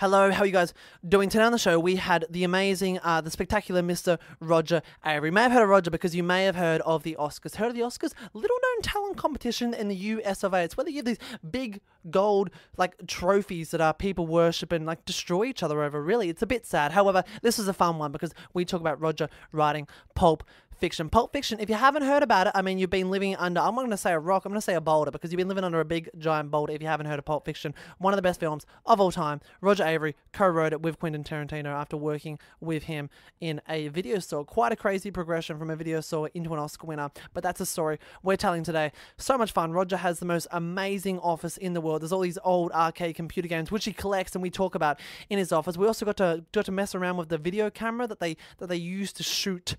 Hello, how are you guys doing? Today on the show, we had the amazing, uh, the spectacular Mr. Roger Avary. You may have heard of Roger because you may have heard of the Oscars. Heard of the Oscars? Little known talent competition in the US of A. It's where they give these big gold, like, trophies that uh, people worship and, like, destroy each other over. Really, it's a bit sad. However, this is a fun one because we talk about Roger writing Pulp Fiction. Pulp Fiction, if you haven't heard about it, I mean, you've been living under, I'm not going to say a rock, I'm going to say a boulder because you've been living under a big, giant boulder if you haven't heard of Pulp Fiction. One of the best films of all time. Roger Avary co wrote it with Quentin Tarantino after working with him in a video store. Quite a crazy progression from a video store into an Oscar winner, but that's a story we're telling today. So much fun. Roger has the most amazing office in the world. There's all these old arcade computer games which he collects and we talk about in his office. We also got to got to mess around with the video camera that they that they used to shoot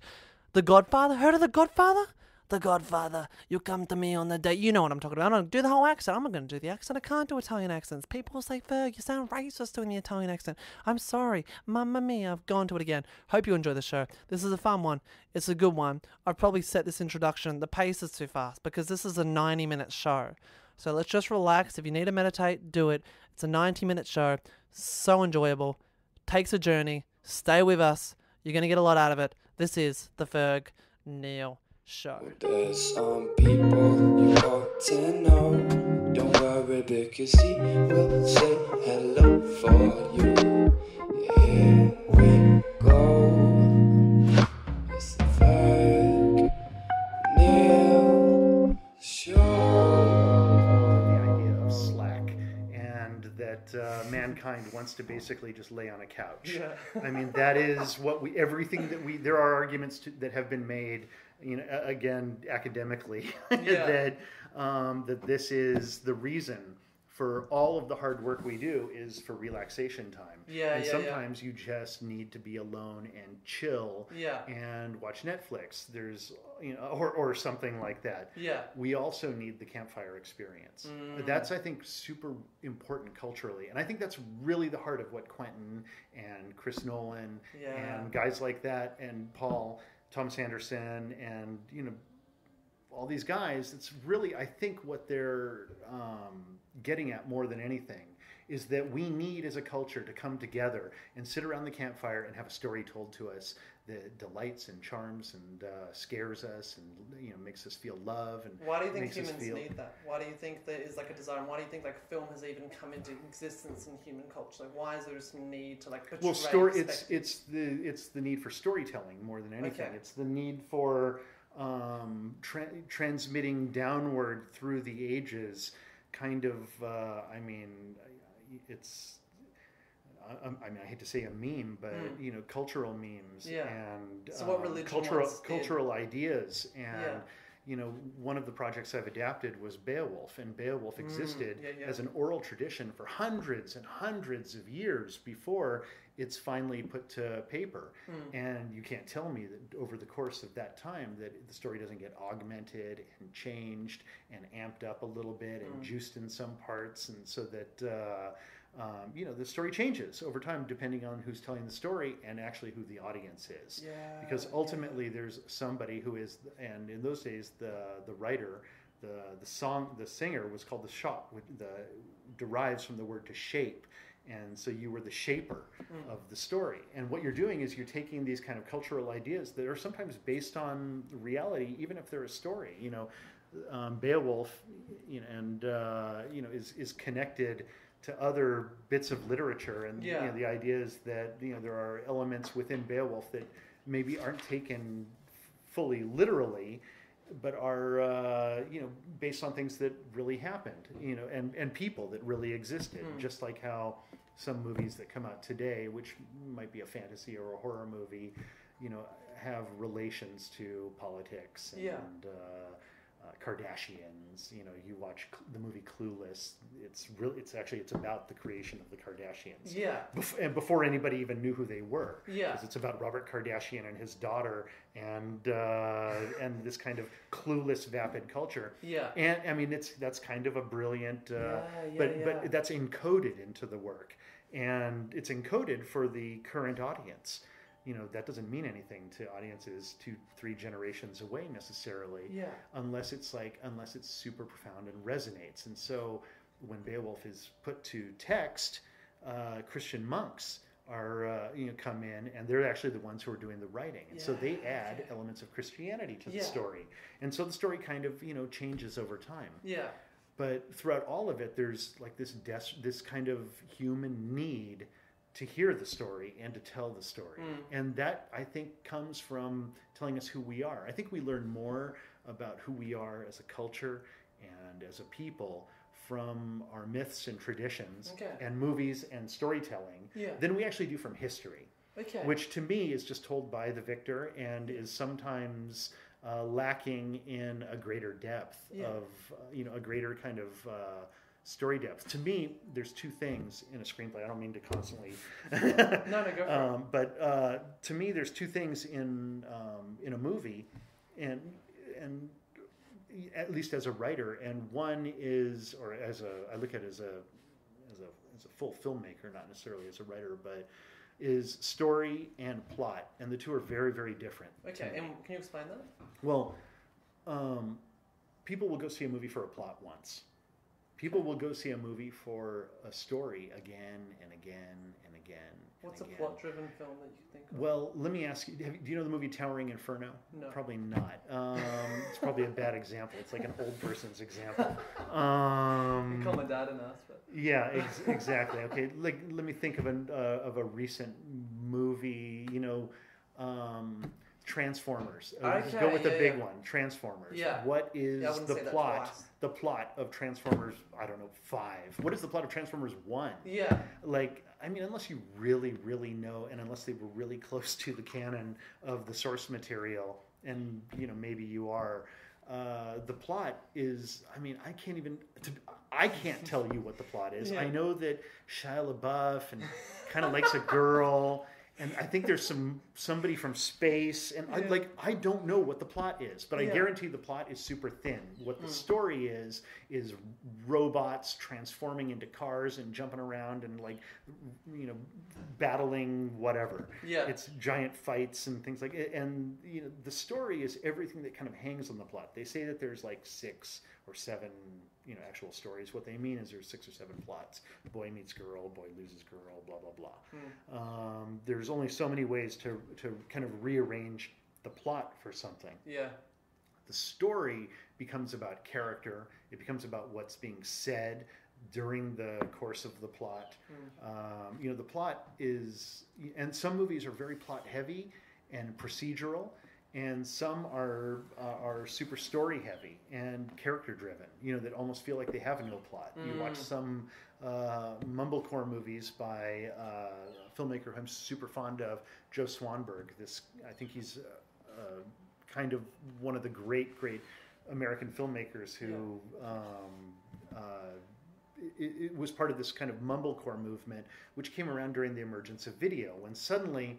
the Godfather? Heard of The Godfather? The Godfather. You come to me on the day. You know what I'm talking about. I don't do the whole accent. I'm not going to do the accent. I can't do Italian accents. People say, Ferg, you sound racist doing the Italian accent. I'm sorry. Mamma mia. I've gone to it again. Hope you enjoy the show. This is a fun one. It's a good one. I've probably set this introduction. The pace is too fast because this is a 90 minute show. So let's just relax. If you need to meditate, do it. It's a 90 minute show. So enjoyable. Takes a journey. Stay with us. You're going to get a lot out of it. This is the Ferg Neal Show. Some people you ought to know. Don't worry because he will say hello for you. Here we mankind wants to basically just lay on a couch. I mean, that is what we, everything that we, there are arguments to, that have been made, you know, again, academically, Yeah. that, um, that this is the reason for all of the hard work we do is for relaxation time. Yeah, and yeah, yeah. sometimes you just need to be alone and chill Yeah. and watch Netflix. There's, you know, or, or something like that Yeah. we also need the campfire experience. Mm. That's, I think, super important culturally. And I think that's really the heart of what Quentin and Chris Nolan Yeah. and guys like that and Paul, Thomas Anderson, and, you know, all these guys, it's really, I think, what they're um, getting at more than anything is that we need as a culture to come together and sit around the campfire and have a story told to us that delights and charms and uh, scares us and you know makes us feel love and Why do you think humans feel- need that? Why do you think there is like a desire? And why do you think like film has even come into existence in human culture? Like, why is there this need to like well story it's it's the it's the need for storytelling more than anything Okay. it's the need for um, tra- transmitting downward through the ages kind of uh, i mean it's I, I mean, I hate to say a meme, but Mm. you know, cultural memes Yeah. and So what um, religion cultural cultural ideas, and Yeah. you know, one of the projects I've adapted was Beowulf, and Beowulf existed Mm, yeah. as an oral tradition for hundreds and hundreds of years before it's finally put to paper. Hmm. And you can't tell me that over the course of that time that the story doesn't get augmented and changed and amped up a little bit and Hmm. juiced in some parts, and so that. Uh, um, you know the story changes over time depending on who's telling the story and actually who the audience is Yeah, because yeah. ultimately there's somebody who is and in those days the the writer the the song the singer was called the scop which the derives from the word to shape and so you were the shaper Mm. of the story and what you're doing is you're taking these kind of cultural ideas that are sometimes based on reality even if they're a story you know um, Beowulf you know, and uh, you know is is connected to other bits of literature and you know, the idea is that you know there are elements within Beowulf that maybe aren't taken fully literally but are uh, you know based on things that really happened you know and and people that really existed Hmm. just like how some movies that come out today which might be a fantasy or a horror movie you know have relations to politics and Yeah. uh, uh, Kardashians. You know, you watch Cl- the movie Clueless. It's really, it's actually, it's about the creation of the Kardashians. Yeah. Bef- and before anybody even knew who they were. Yeah. it's about Robert Kardashian and his daughter, and uh, and this kind of clueless, vapid culture. Yeah. And I mean, it's that's kind of a brilliant, uh, Yeah, yeah, but yeah. but that's encoded into the work, and it's encoded for the current audience. You know, that doesn't mean anything to audiences two, three generations away necessarily Yeah. unless it's like unless it's super profound and resonates and so when beowulf is put to text uh, Christian monks are uh, you know come in and they're actually the ones who are doing the writing and so they add elements of Christianity to the Yeah. story and so the story kind of you know changes over time Yeah. But throughout all of it there's like this des- this kind of human need to hear the story and to tell the story Mm. and that i think comes from telling us who we are i think we learn more about who we are as a culture and as a people from our myths and traditions Okay. and movies and storytelling Yeah. than we actually do from history Okay. which to me is just told by the victor and is sometimes uh, lacking in a greater depth Yeah. of uh, you know a greater kind of uh, story depth. To me, there's two things in a screenplay. I don't mean to constantly. no, no, go um, but uh, to me, there's two things in um, in a movie, and and at least as a writer, and one is, or as a, I look at it as a as a as a full filmmaker, not necessarily as a writer, but is story and plot, and the two are very very different. Okay, and can you explain that? Well, um, people will go see a movie for a plot once. People will go see a movie for a story again and again and again. And What's a again. plot-driven film that you think of? Well, let me ask you: have, Do you know the movie Towering Inferno? No. Probably not. Um, it's probably a bad example. It's like an old person's example. Um, Call my dad and ask, but yeah, ex- exactly. Okay, like let me think of an uh, of a recent movie. You know, um, Transformers. Uh, Go with the yeah, big yeah. one, Transformers. Yeah. What is Yeah, the plot? The plot of Transformers. I don't know five. What is the plot of Transformers one? yeah, Like, I mean, unless you really, really know, and unless they were really close to the canon of the source material, and you know, maybe you are. Uh, the plot is, I mean, I can't even, to, I can't tell you what the plot is. Yeah. I know that Shia LaBeouf and kind of likes a girl, and I think there's some somebody from space, and I, like I don't know what the plot is, but I Yeah. guarantee the plot is super thin. What the Mm. story is is robots transforming into cars and jumping around and like you know battling whatever. yeah, It's giant fights and things like it. And you know, the story is everything that kind of hangs on the plot. They say that there's like six or seven, you know, actual stories. What they mean is there's six or seven plots. Boy meets girl, boy loses girl, blah blah blah. Hmm. Um, there's only so many ways to to kind of rearrange the plot for something. yeah, The story becomes about character. It becomes about what's being said during the course of the plot. Mm. Um, you know, the plot is, and some movies are very plot heavy and procedural, and some are uh, are super story heavy and character driven. You know, that almost feel like they have a no plot. You watch Mm. some uh, mumblecore movies by uh, a filmmaker I'm super fond of, Joe Swanberg. This, I think he's uh, uh, kind of one of the great, great American filmmakers who. Um, uh, it, it was part of this kind of mumblecore movement, which came around during the emergence of video, when suddenly,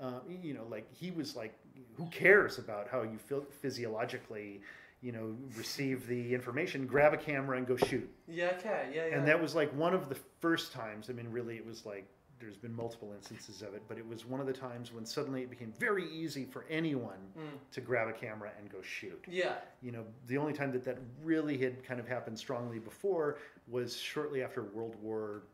uh, you know, like he was like, who cares about how you feel physiologically, you know, receive the information? Grab a camera and go shoot. yeah, okay, yeah, yeah. And that was like one of the first times. I mean, really, it was like there's been multiple instances of it, but it was one of the times when suddenly it became very easy for anyone Mm. to grab a camera and go shoot yeah, you know, the only time that that really had kind of happened strongly before was shortly after World War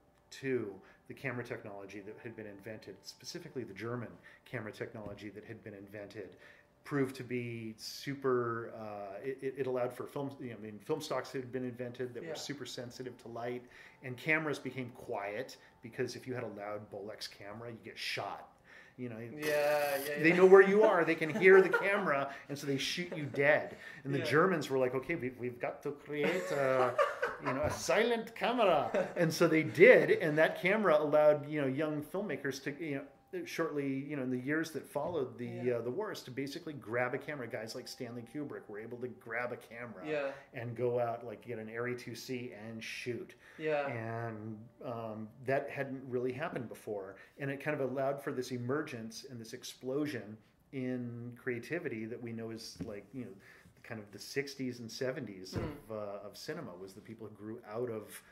II. The camera technology that had been invented, specifically the German camera technology that had been invented, proved to be super. Uh, it, it- it allowed for film. You know, I mean, film stocks had been invented that Yeah. were super sensitive to light, and cameras became quiet because if you had a loud Bolex camera, you get shot. You know, yeah, yeah, yeah. they know where you are. They can hear the camera, and so they shoot you dead. And the. Germans were like, "Okay, we've, we've got to create, a, you know, a silent camera." And so they did, and that camera allowed you know young filmmakers to you know shortly you know in the years that followed the Yeah. uh, the wars to basically grab a camera. Guys like Stanley Kubrick were able to grab a camera yeah, and go out like get an Arri 2C and shoot. Yeah, and um, that hadn't really happened before. And it kind of allowed for this emergence and this explosion in creativity that we know is like you know kind of the 60s and 70s of, uh, of cinema was the people who grew out of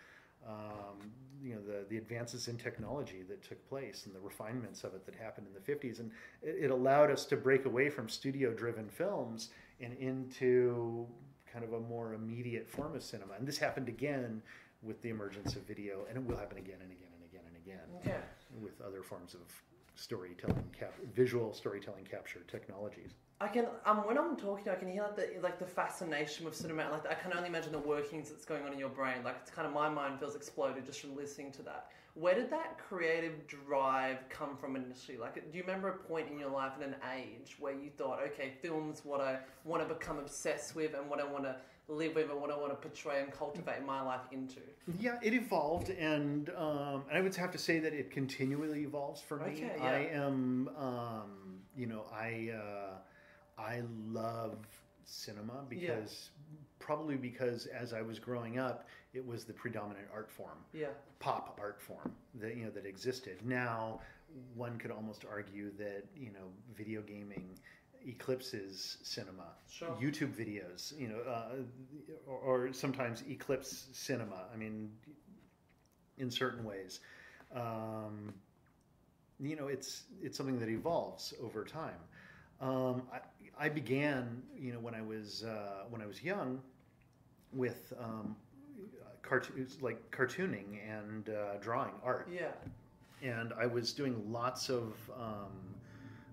um, you know the, the advances in technology that took place and the refinements of it that happened in the 50s and it, it allowed us to break away from studio driven films and into kind of a more immediate form of cinema and this happened again with the emergence of video and it will happen again and again and again and again Okay. with other forms of storytelling, cap- visual storytelling capture technologies. I can um when I'm talking, I can hear like the like the fascination with cinema. Like I can only imagine the workings that's going on in your brain. Like it's kind of my mind feels exploded just from listening to that. Where did that creative drive come from initially? Like, do you remember a point in your life and an age where you thought, okay, film's what I want to become obsessed with and what I want to live with and what I want to portray and cultivate my life into? Yeah, it evolved, and um, and I would have to say that it continually evolves for me. Okay, I am, um, you know, I uh, I love cinema because probably because as I was growing up, it was the predominant art form, Yeah. pop art form that you know that existed. Now, one could almost argue that you know video gaming eclipses cinema. Sure. YouTube videos, you know, uh, or, or sometimes eclipse cinema. I mean, in certain ways, um, you know, it's it's something that evolves over time. Um, I, I began, you know, when I was uh, when I was young, with um, cartoons like cartooning and uh, drawing art Yeah. and I was doing lots of um,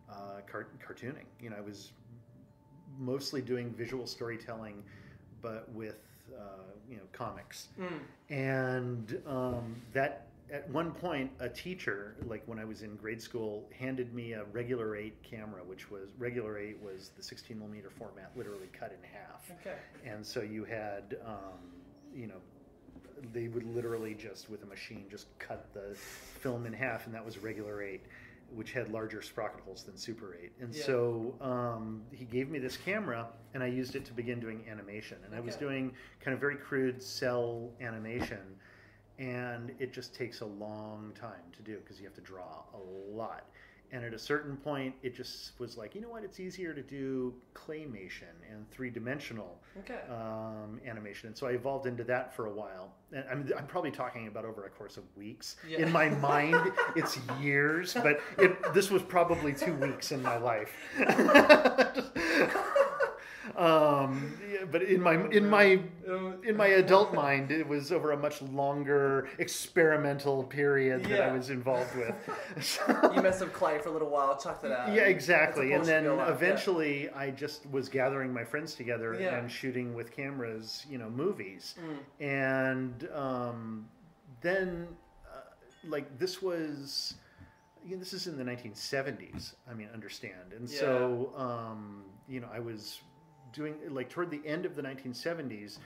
uh, car- cartooning. You know, I was mostly doing visual storytelling, but with uh, you know comics. Mm. And um, that at one point, a teacher, like when I was in grade school, handed me a regular eight camera, which was regular eight was the 16 millimeter format, literally cut in half Okay. and so you had um, you know they would literally just with a machine just cut the film in half and that was regular 8 which had larger sprocket holes than super 8 and Yeah. so um, he gave me this camera and i used it to begin doing animation. And i was doing kind of very crude cel animation and it just takes a long time to do because you have to draw a lot and at a certain point it just was like you know what? It's easier to do claymation and three-dimensional Okay. um, animation. And so i evolved into that for a while. And I'm, I'm probably talking about over a course of weeks. Yeah. in my mind it's years but it, this was probably two weeks in my life um, but in my in my in my adult mind it was over a much longer experimental period that i was involved with you messed with clay for a little while, chucked it out. yeah, exactly. And then portion of your life, yeah. eventually, I just was gathering my friends together Yeah. and shooting with cameras, you know, movies. Mm. And um, then, uh, like, this was. You know, this is in the 1970s. I mean, understand, and so um, you know, I was doing like toward the end of the 1970s.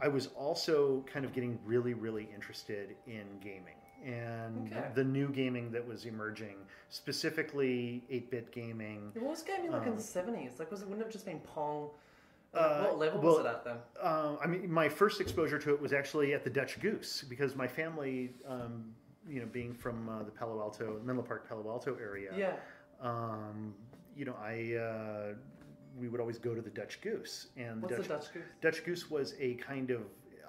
I was also kind of getting really, really interested in gaming and Okay. the new gaming that was emerging, specifically 8-bit gaming. What was gaming like in Um, the seventies? Like, was it wouldn't it have just been Pong? Uh, what level well, was it at then? Uh, I mean, my first exposure to it was actually at the Dutch Goose because my family, um, you know, being from uh, the Palo Alto, Menlo Park, Palo Alto area, Yeah. um, you know, I uh, we would always go to the Dutch Goose, and What's Dutch, the Dutch goose? Dutch Goose was a kind of,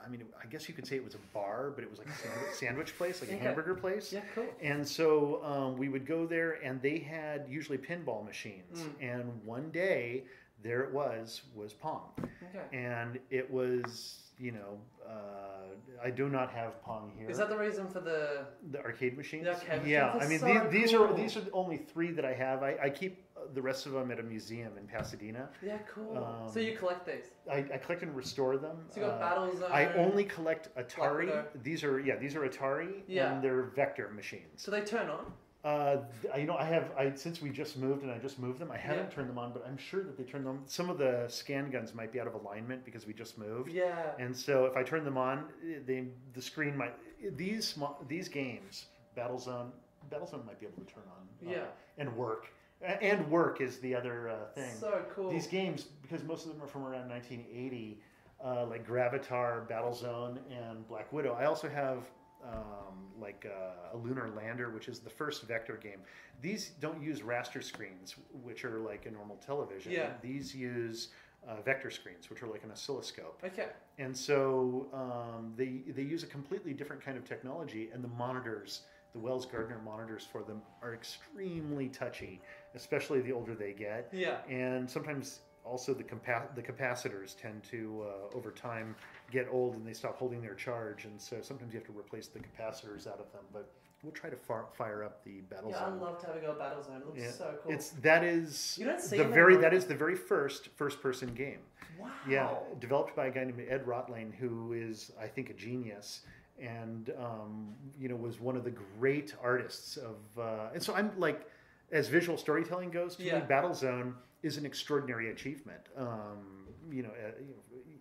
I mean, I guess you could say it was a bar, but it was like a sandwich, sandwich place, like a hamburger place. Yeah, cool. And so um, we would go there, and they had usually pinball machines. Mm. And one day, there it was, was Pong Okay. and it was you know uh, I do not have Pong here. Is that the reason for the? the arcade machines? The arcade yeah, machines I mean so these, these are these are the only three that I have. I, I keep the rest of them at a museum in Pasadena. Yeah, cool. Um, so you collect these? I, I collect and restore them. So you got Uh, Battlezone. I only collect Atari. Widow. These are yeah, these are Atari, Yeah. and they're vector machines. So they turn on. Uh, you know, I have I since we just moved and I just moved them. I haven't Yeah. turned them on, but I'm sure that they turn them. Some of the scan guns might be out of alignment because we just moved. Yeah. And so if I turn them on, eh, they the screen might these small, these games, Battlezone, Battlezone might be able to turn on. uh, Yeah. and work. And work is the other uh, thing. So cool. These games, because most of them are from around 1980, uh, like Gravitar, Battlezone, and Black Widow. I also have um, like uh, a Lunar Lander, which is the first vector game. These don't use raster screens, which are like a normal television. Yeah. These use uh, vector screens, which are like an oscilloscope. Okay. And so um, they they use a completely different kind of technology, and the monitors, the Wells Gardner monitors for them, are extremely touchy, especially the older they get. Yeah. And sometimes also the compa- the capacitors tend to uh, over time get old and they stop holding their charge, and so sometimes you have to replace the capacitors out of them. But we'll try to far, fire up the battle Yeah, I'd zone. love to have a go at Battlezone. It looks Yeah. so cool. It's that is You don't see the very that the very first first person game. wow. Yeah, developed by a guy named Ed Rotberg, who is, I think, a genius, and um, you know was one of the great artists of. Uh, and so I'm like, as visual storytelling goes, to Yeah. me, Battlezone is an extraordinary achievement. Um, you know, uh,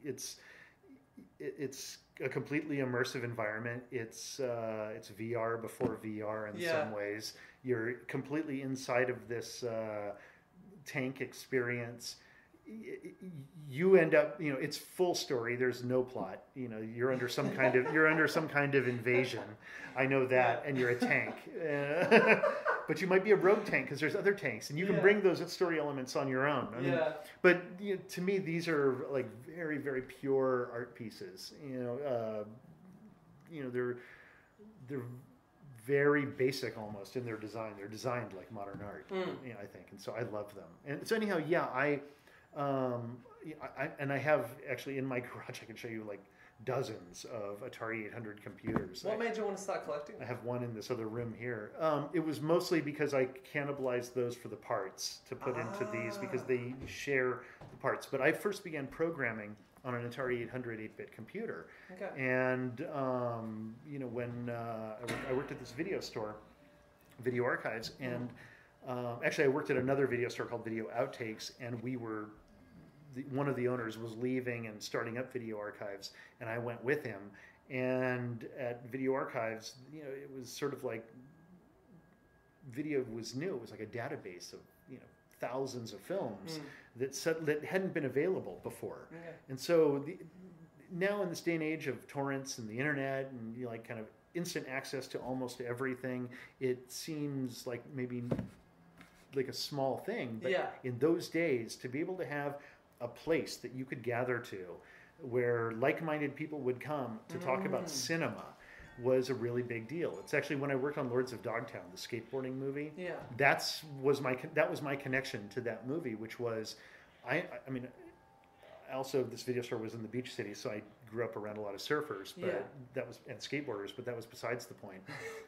it's it's a completely immersive environment. It's uh, it's VR before VR in Yeah. some ways. You're completely inside of this uh, tank experience. You end up, you know, it's full story. There's no plot. You know, you're under some kind of you're under some kind of invasion. I know that, and you're a tank. Uh, but you might be a rogue tank because there's other tanks, and you can Yeah. bring those story elements on your own. I mean, Yeah. but you know, to me, these are like very, very pure art pieces. You know, uh, you know, they're they're very basic almost in their design. They're designed like modern art. Mm. You know, I think, and so I love them. And so anyhow, yeah, I, um, I, and I have actually in my garage. I can show you like dozens of Atari 800 computers. What I- made you want to start collecting? I have one in this other room here. Um, it was mostly because I cannibalized those for the parts to put into these because Ah. they share the parts. But I first began programming on an Atari 800 8-bit computer, Okay. and um, you know when uh, I, I worked at this video store, Video Archives, and um, actually I worked at another video store called Video Outtakes, and we were the, one of the owners was leaving and starting up Video Archives, and I went with him. And at Video Archives, you know, it was sort of like video was new. It was like a database of you know thousands of films hmm. that set, that hadn't been available before. Okay. And so the, now in this day and age of torrents and the internet and you know, like kind of instant access to almost everything, it seems like maybe like a small thing. But Yeah. in those days, to be able to have a place that you could gather to where like-minded people would come to talk Mm. about cinema was a really big deal. It's actually when I worked on Lords of Dogtown, the skateboarding movie Yeah. that's was my that was my connection to that movie, which was, I I mean, also this video store was in the beach city, so I grew up around a lot of surfers, but Yeah. that was and skateboarders, but that was besides the point.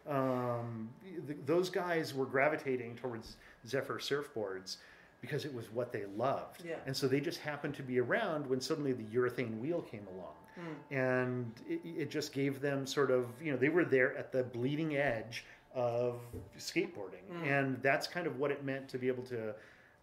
um, th those guys were gravitating towards Zephyr surfboards because it was what they loved, Yeah. and so they just happened to be around when suddenly the urethane wheel came along Mm. and it, it just gave them sort of you know they were there at the bleeding edge of skateboarding Mm. and that's kind of what it meant to be able to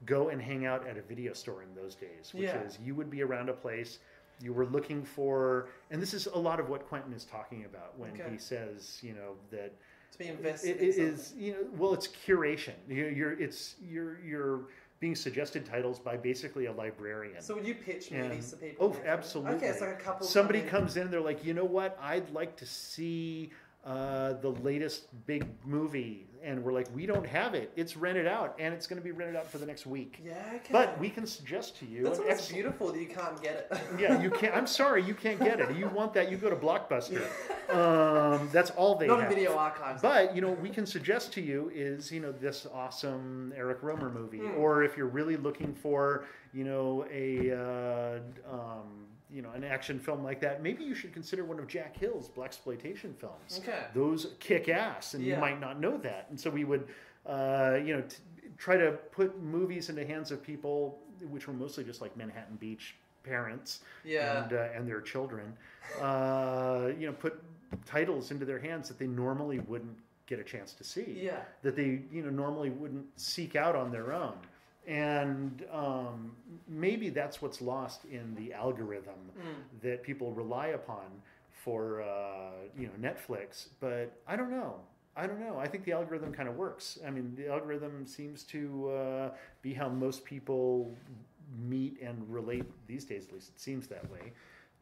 go and hang out at a video store in those days which Yeah. is you would be around a place you were looking for and this is a lot of what quentin is talking about when Okay. he says you know that To be invested it, it something. is you know well it's curation you're, you're it's you're you're being suggested titles by basically a librarian So would you pitch And- movies to people? oh, absolutely. Okay, it's like a couple. Somebody come comes in, they're like, you know what? I'd like to see uh, the latest big movie, and we're like, we don't have it. It's rented out, and it's going to be rented out for the next week. Yeah, okay. But we can suggest to you. That's an almost beautiful that you can't get it. yeah, you can't. I'm sorry, you can't get it. You want that? You go to Blockbuster. Um, that's all they Not have. video archives. But you know, we can suggest to you is you know this awesome Eric Rohmer movie, Hmm. or if you're really looking for you know a uh, um, you know an action film like that, maybe you should consider one of Jack Hill's blaxploitation films. Okay. Those kick ass, and Yeah. you might not know that. And so we would uh, you know t- try to put movies in the hands of people, which were mostly just like Manhattan Beach parents Yeah. and uh, and their children, uh, you know, put titles into their hands that they normally wouldn't get a chance to see. Yeah. That they you know normally wouldn't seek out on their own. And um, maybe that's what's lost in the algorithm Mm. that people rely upon for uh, you know Netflix. But I don't know. I don't know. I think the algorithm kind of works. I mean, the algorithm seems to uh, be how most people meet and relate these days. At least it seems that way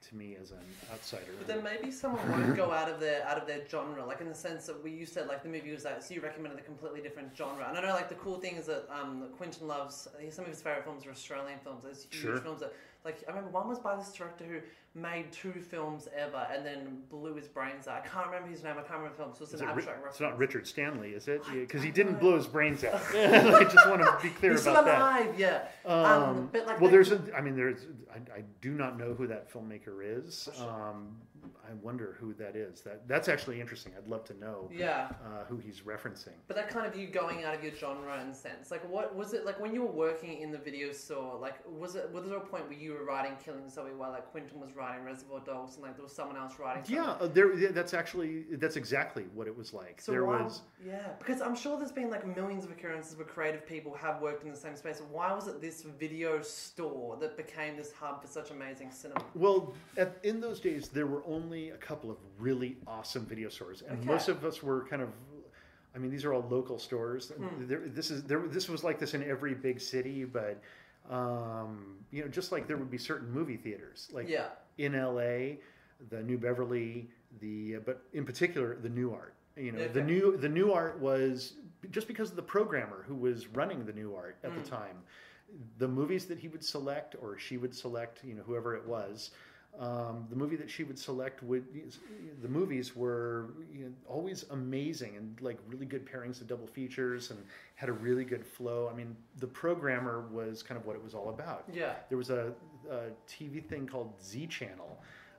to me as an outsider. But then maybe someone won't go out of their out of their genre, like in the sense that we you said like the movie was that, so you recommended a completely different genre. And I know like the cool thing is that um, Quentin loves some of his favorite films are Australian films. There's huge Sure. films that like I remember one was by this director who made two films ever and then blew his brains out. I can't remember his name. I can't remember the film. So it's Is an it Ri- abstract it's not. Richard Stanley, is it? I Because he didn't know. blow his brains out. I just want to be clear He's still about that. alive, yeah. Um, Um, but like well, they- there's a. I mean, there's. I, I do not know who that filmmaker is. Um, I wonder who that is. That that's actually interesting. I'd love to know Yeah. uh, who he's referencing. But that kind of you going out of your genre and sense. Like, what was it like when you were working in the video store? Like, was it was there a point where you were writing Killing Zoe while like Quentin was writing Reservoir Dogs and like there was someone else writing? something? Yeah, uh, there. yeah, That's actually that's exactly what it was like. So there why, was. yeah, because I'm sure there's been like millions of occurrences where creative people have worked in the same space. Why was it this video store that became this hub for such amazing cinema? Well, at, in those days, there were only a couple of really awesome video stores, and Okay. most of us were kind of. I mean, these are all local stores. Hmm. There, this is there. This was like this in every big city, but um, you know, just like there would be certain movie theaters, like Yeah. in L.A., the New Beverly, the but in particular the Nuart. You know, the new the Nuart was just because of the programmer who was running the Nuart at Hmm. the time. The movies that he would select or she would select, you know, whoever it was, um, the movie that she would select would the movies were you know, always amazing and like really good pairings of double features and had a really good flow. I mean, the programmer was kind of what it was all about Yeah. there was a, a TV thing called Z Channel,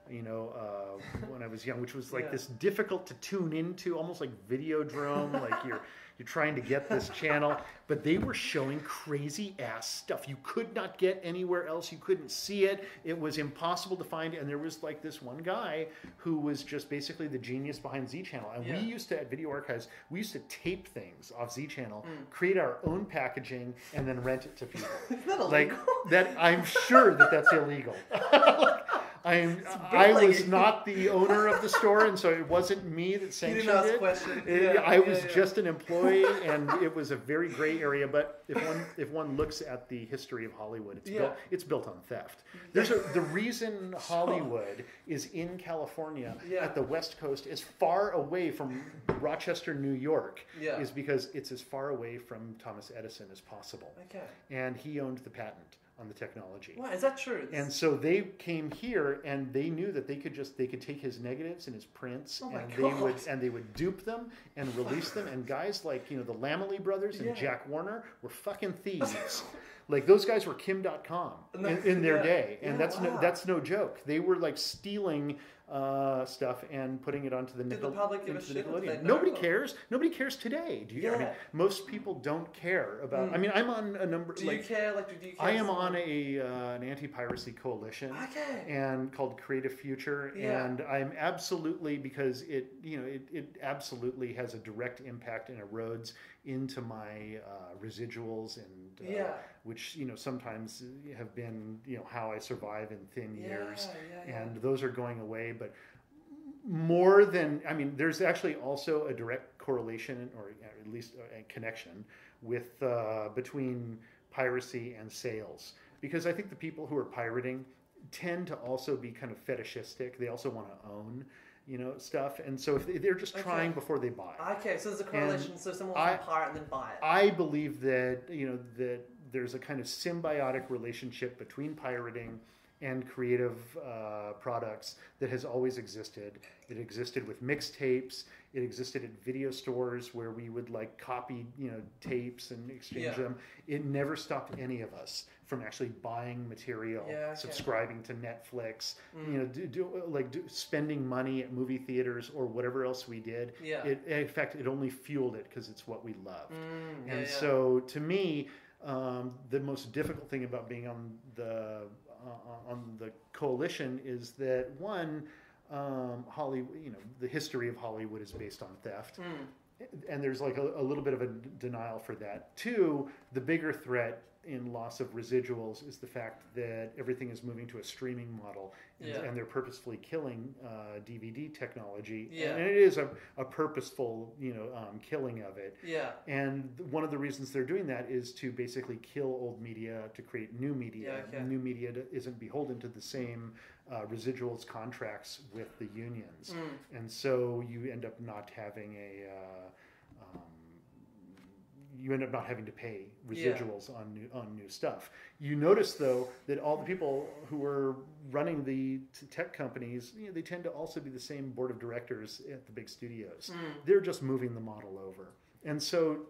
you know, uh, when I was young, which was like Yeah. this difficult to tune into, almost like Videodrome, like you're you're trying to get this channel, but they were showing crazy ass stuff you could not get anywhere else. You couldn't see it. It was impossible to find, and there was like this one guy who was just basically the genius behind Z Channel. And Yeah. we used to at Video Archives, we used to tape things off Z Channel, Mm. create our own packaging, and then rent it to people Isn't that like that i'm sure that that's illegal i'm i was not the owner of the store and so it wasn't me that sanctioned it. It- Yeah, i was yeah. just an employee and it was a very gray area but if one if one looks at the history of hollywood it's Yeah. built it's built on theft there's a the reason hollywood is in california Yeah. at the west coast as far away from rochester new york Yeah. is because it's as far away from thomas edison as possible Okay. and he owned the patent on the technology. Wow, is that true? And so they came here and they knew that they could just they could take his negatives and his prints Oh and they would and they would dupe them and release them and guys like you know the Lamely brothers and Yeah. Jack Warner were fucking thieves. like those guys were Kim Dotcom in, in their yeah. day and Yeah, that's no that's no joke. They were like stealing uh, stuff and putting it onto the, Did the public give a shit Nickelodeon. Nobody cares. Nobody cares today. Do you? I mean, most people don't care about. I Mm. mean, I'm on a number. do like, you care? Like, do you care? I am on a uh, an anti-piracy coalition Okay. and called Creative Future, Yeah. and I'm absolutely because it you know it, it absolutely has a direct impact and erodes into my uh, residuals and uh, Yeah. which you know sometimes have been you know how I survive in thin Yeah, years, yeah, and those are going away, but. More than I mean, there's actually also a direct correlation, or at least a connection, with uh, between piracy and sales because I think the people who are pirating tend to also be kind of fetishistic. They also want to own, you know, stuff, and so if they, they're just Okay. trying before they buy. Okay, so there's a correlation. so someone will I- pirate and then buy it. I believe that you know that there's a kind of symbiotic relationship between pirating and creative uh, products that has always existed. It existed with mixtapes. It existed at video stores where we would like copy, you know, tapes and exchange Yeah. them. It never stopped any of us from actually buying material, Yeah, subscribing to Netflix, Mm. you know, do, do, like do, spending money at movie theaters or whatever else we did. Yeah. It, in fact, it only fueled it because it's what we loved. Mm, yeah, And so, to me, um, the most difficult thing about being on the uh, on the coalition is that one, um, Hollywood, you know, the history of Hollywood is based on theft, Mm, and there's like a, a little bit of a denial for that. Two, the bigger threat in loss of residuals is the fact that everything is moving to a streaming model, and, Yeah. and they're purposefully killing uh, DVD technology, Yeah. and it is a, a purposeful, you know, um, killing of it. yeah. And one of the reasons they're doing that is to basically kill old media to create new media. Yeah, okay. New media isn't beholden to the same uh, residuals contracts with the unions. Mm. And so you end up not having a. Uh, um, you end up not having to pay Yeah. residuals on new on new stuff. You notice though that all the people who are running the tech companies, you know, they tend to also be the same board of directors at the big studios Mm. they're just moving the model over. And so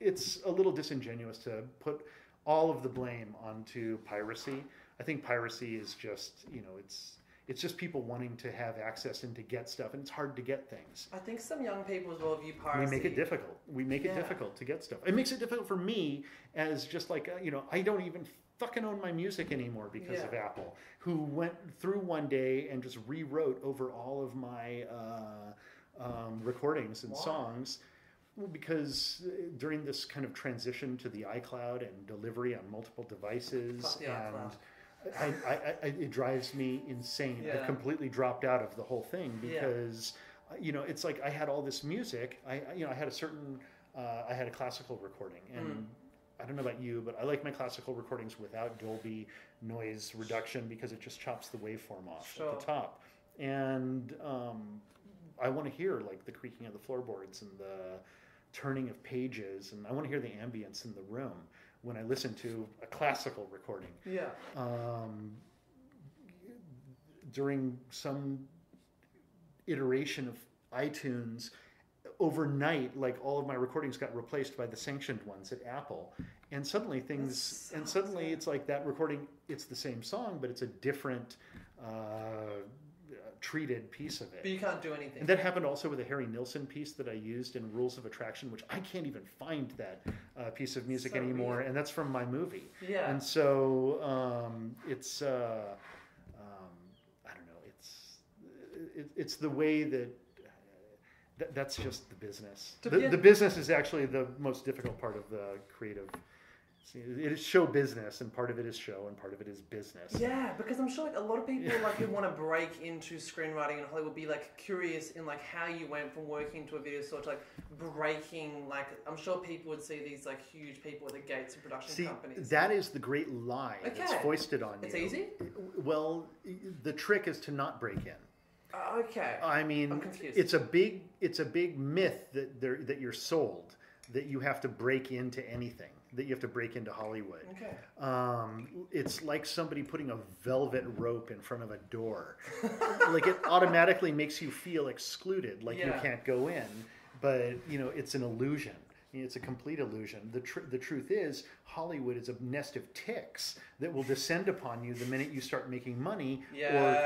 it's a little disingenuous to put all of the blame onto piracy. I think piracy is just, you know, it's It's just people wanting to have access and to get stuff, and it's hard to get things. I think some young people as well view We make it difficult. We make it difficult to get stuff. It makes it difficult for me as just like uh, you know I don't even fucking own my music anymore because of Apple, who went through one day and just rewrote over all of my uh, um, recordings and Why? songs. Because uh, during this kind of transition to the iCloud and delivery on multiple devices, and iCloud. I, I, I, it drives me insane. Yeah. I've completely dropped out of the whole thing because uh, you know it's like I had all this music. I I- you know I had a certain uh, I had a classical recording and. Mm. I don't know about you, but I like my classical recordings without Dolby noise reduction because it just chops the waveform off Sure. at the top. And um, I want to hear like the creaking of the floorboards and the turning of pages, and I want to hear the ambience in the room when I listen to a classical recording. Yeah. Um, during some iteration of iTunes, overnight, like all of my recordings got replaced by the sanctioned ones at Apple, and suddenly things, and suddenly it's like that recording. It's the same song, but it's a different uh, treated piece of it. But you can't do anything. And that happened also with a Harry Nilsson piece that I used in Rules of Attraction, which I can't even find that uh, piece of music So anymore, weird. and that's from my movie. yeah. And so um, it's uh, um, I don't know. It's it, it's the way that. uh, that's just the business. The, the business is actually the most difficult part of the creative. See, It is show business, and part of it is show, and part of it is business. Yeah, because I'm sure like a lot of people like who want to break into screenwriting in Hollywood be like curious in like how you went from working to a video store to like breaking like I'm sure people would see these like huge people at the gates of production See, companies. that is the great lie that's foisted on It's you. It's easy? Well, the trick is to not break in. Uh, okay. I mean, I'm confused. it's a big it's a big myth that there that you're sold that you have to break into anything that you have to break into Hollywood. okay. Um, it's like somebody putting a velvet rope in front of a door. like it automatically makes you feel excluded, like you can't go in. But you know, it's an illusion. It's a complete illusion. The tr- the truth is, Hollywood is a nest of ticks that will descend upon you the minute you start making money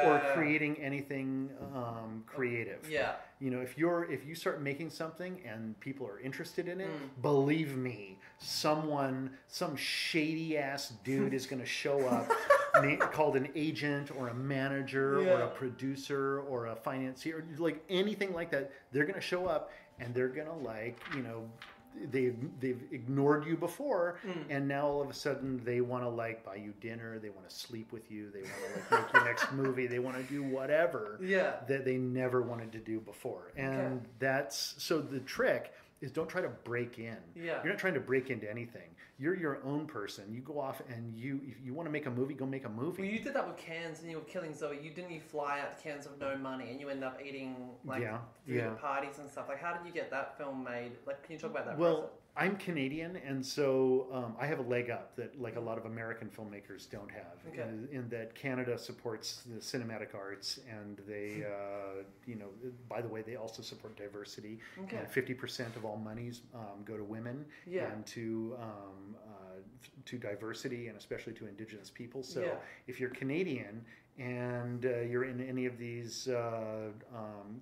or, or creating anything um, creative. Yeah. You know, if you're if you start making something and people are interested in it, Mm. believe me, someone, some shady ass dude is going to show up, na- called an agent or a manager or a producer or a financier, like anything like that. They're going to show up and they're going to like, you know. They've they've ignored you before, Mm. and now all of a sudden they want to like buy you dinner. They want to sleep with you. They want to like make your next movie. They want to do whatever Yeah. that they never wanted to do before. And Okay. that's so the trick is don't try to break in. Yeah. You're not trying to break into anything. You're your own person. You go off and you if you want to make a movie, go make a movie. Well, you did that with Cannes and you were killing Zoe. You didn't you fly out to Cannes with no mm. money and you ended up eating like Yeah, food yeah. at parties and stuff. Like, how did you get that film made? Like, can you talk about that? well, process? I'm Canadian, and so um, I have a leg up that like a lot of American filmmakers don't have. Okay. In, in that Canada supports the cinematic arts, and they, uh, you know, by the way, they also support diversity. Okay. And 50% of all monies um, go to women Yeah. and to um, uh, to diversity, and especially to Indigenous people. So Yeah. if you're Canadian and uh, you're in any of these uh, um,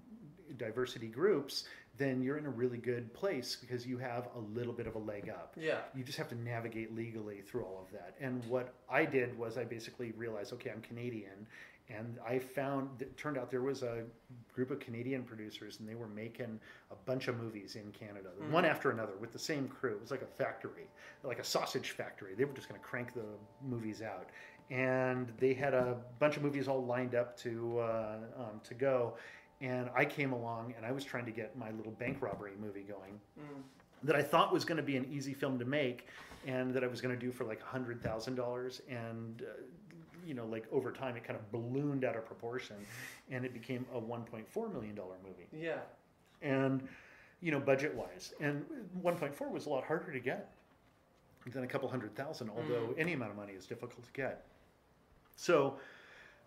diversity groups, then you're in a really good place because you have a little bit of a leg up. Yeah. You just have to navigate legally through all of that. And what I did was I basically realized, okay, I'm Canadian. And I found it turned out there was a group of Canadian producers, and they were making a bunch of movies in Canada, one after another, with the same crew. It was like a factory, like a sausage factory. They were just going to crank the movies out, and they had a bunch of movies all lined up to uh, um, to go. And I came along, and I was trying to get my little bank robbery movie going Mm. that I thought was going to be an easy film to make, and that I was going to do for like hundred thousand dollars, and uh, you know, like over time, it kind of ballooned out of proportion, and it became a one point four million dollar movie, Yeah. and you know, budget wise, and one point four was a lot harder to get than a couple hundred thousand, although any amount of money is difficult to get. So,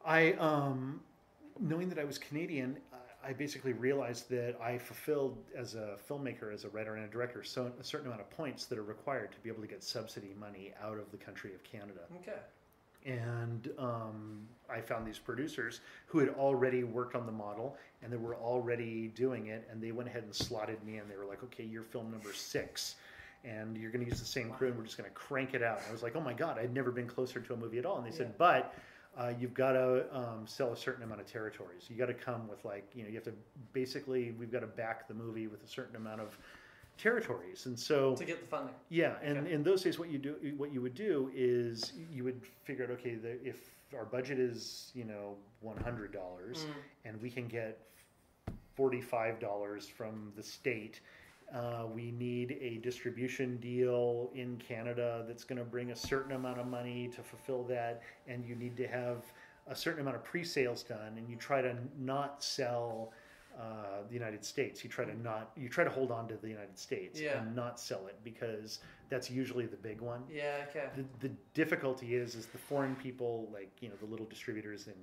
I, um, knowing that I was Canadian, I- basically realized that I fulfilled as a filmmaker, as a writer and a director, so a certain amount of points that are required to be able to get subsidy money out of the country of Canada. Okay. and um, I found these producers who had already worked on the model and they were already doing it, and they went ahead and slotted me in. They were like, "Okay, you're film number six, and you're going to use the same crew, and we're just going to crank it out." And I was like, "Oh my god, I'd never been closer to a movie at all." And they said, "But." Uh, you've got to um, sell a certain amount of territories. You got to come with like you know you have to basically we've got to back the movie with a certain amount of territories, and so To get the funding. yeah, and Okay. in those days, what you do, what you would do is you would figure out, okay, the, if our budget is you know one hundred dollars, Mm. and we can get forty five dollars from the state. Uh, we need a distribution deal in Canada that's going to bring a certain amount of money to fulfill that, and you need to have a certain amount of pre-sales done, and you try to not sell uh, the United States. You try to not you try to hold on to the United States Yeah. and not sell it because that's usually the big one. Yeah. Okay. The, the difficulty is is the foreign people like you know the little distributors in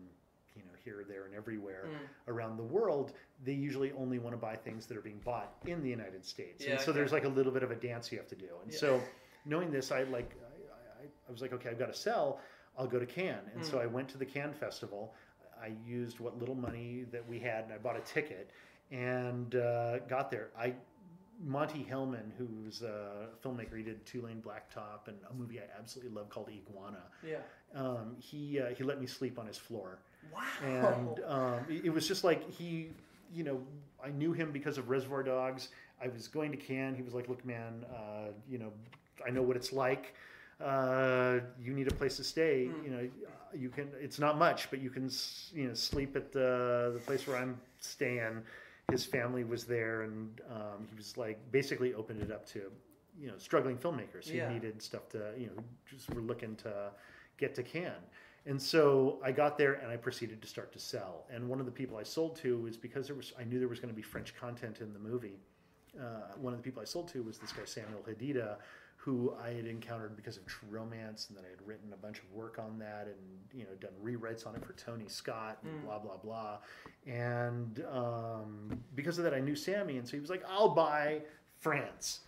you know here there and everywhere Mm. around the world they usually only want to buy things that are being bought in the United States Yeah, and so okay. there's like a little bit of a dance you have to do and Yeah. so knowing this I like I, I, I was like okay I've got to sell I'll go to Cannes and so Mm. I went to the Cannes festival I used what little money that we had and I bought a ticket and uh, got there I Monte Hellman, who's a filmmaker, he did Two Lane Blacktop and a movie I absolutely love called Iguana. Yeah. Um, he uh, he let me sleep on his floor, Wow. and um, it was just like he, you know, I knew him because of Reservoir Dogs. I was going to Cannes. He was like, "Look, man, uh, you know, I know what it's like. Uh, you need a place to stay. Mm. You know, you can. It's not much, but you can, you know, sleep at the the place where I'm staying." His family was there, and um, he was like basically opened it up to, you know, struggling filmmakers who Yeah. needed stuff to, you know, just were looking to get to Cannes. And so I got there and I proceeded to start to sell. And one of the people I sold to was because there was I knew there was going to be French content in the movie. Uh, one of the people I sold to was this guy Samuel Hadida, who I had encountered because of True Romance, and then I had written a bunch of work on that, and you know done rewrites on it for Tony Scott, and Mm. blah blah blah. And um, because of that, I knew Sammy, and so he was like, "I'll buy France,"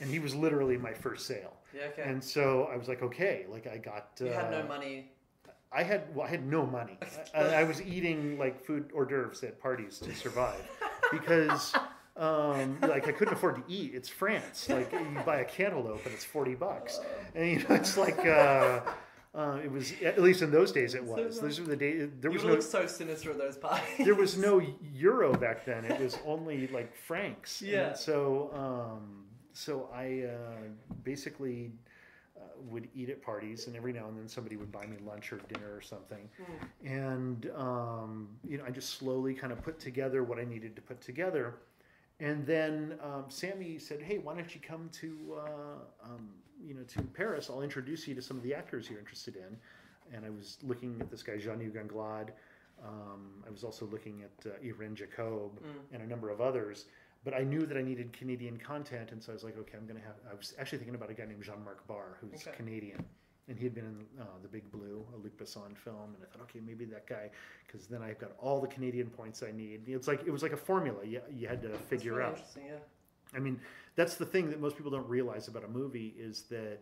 and he was literally my first sale. Yeah. Okay. And so I was like, okay, like I got. you had no uh, money. I had well, I had no money. I, I was eating like food hors d'oeuvres at parties to survive because um, like I couldn't afford to eat. It's France. Like you buy a cantaloupe and it's forty bucks, and you know it's like. Uh, uh, it was at least in those days. It was. Those were the days. There You was no. look so sinister at those parties. There was no euro back then. It was only like francs. And Yeah. so, um, so I uh, basically would eat at parties, and every now and then somebody would buy me lunch or dinner or something. Hmm. And um, you know, I just slowly kind of put together what I needed to put together. And then um, Sammy said, "Hey, why don't you come to uh, um, you know to Paris? I'll introduce you to some of the actors you're interested in." And I was looking at this guy Jean-Hugues Anglade. Um, I was also looking at uh, Irene Jacob Mm. and a number of others. But I knew that I needed Canadian content, and so I was like, "Okay, I'm going to have." I was actually thinking about a guy named Jean-Marc Barr, who's Okay. Canadian, and he had been in uh, The Big Blue, a Luc Besson film, and I thought, okay, maybe that guy, because then I've got all the Canadian points I need. It's like it was like a formula. You, you had to figure really out. Yeah. I mean, that's the thing that most people don't realize about a movie is that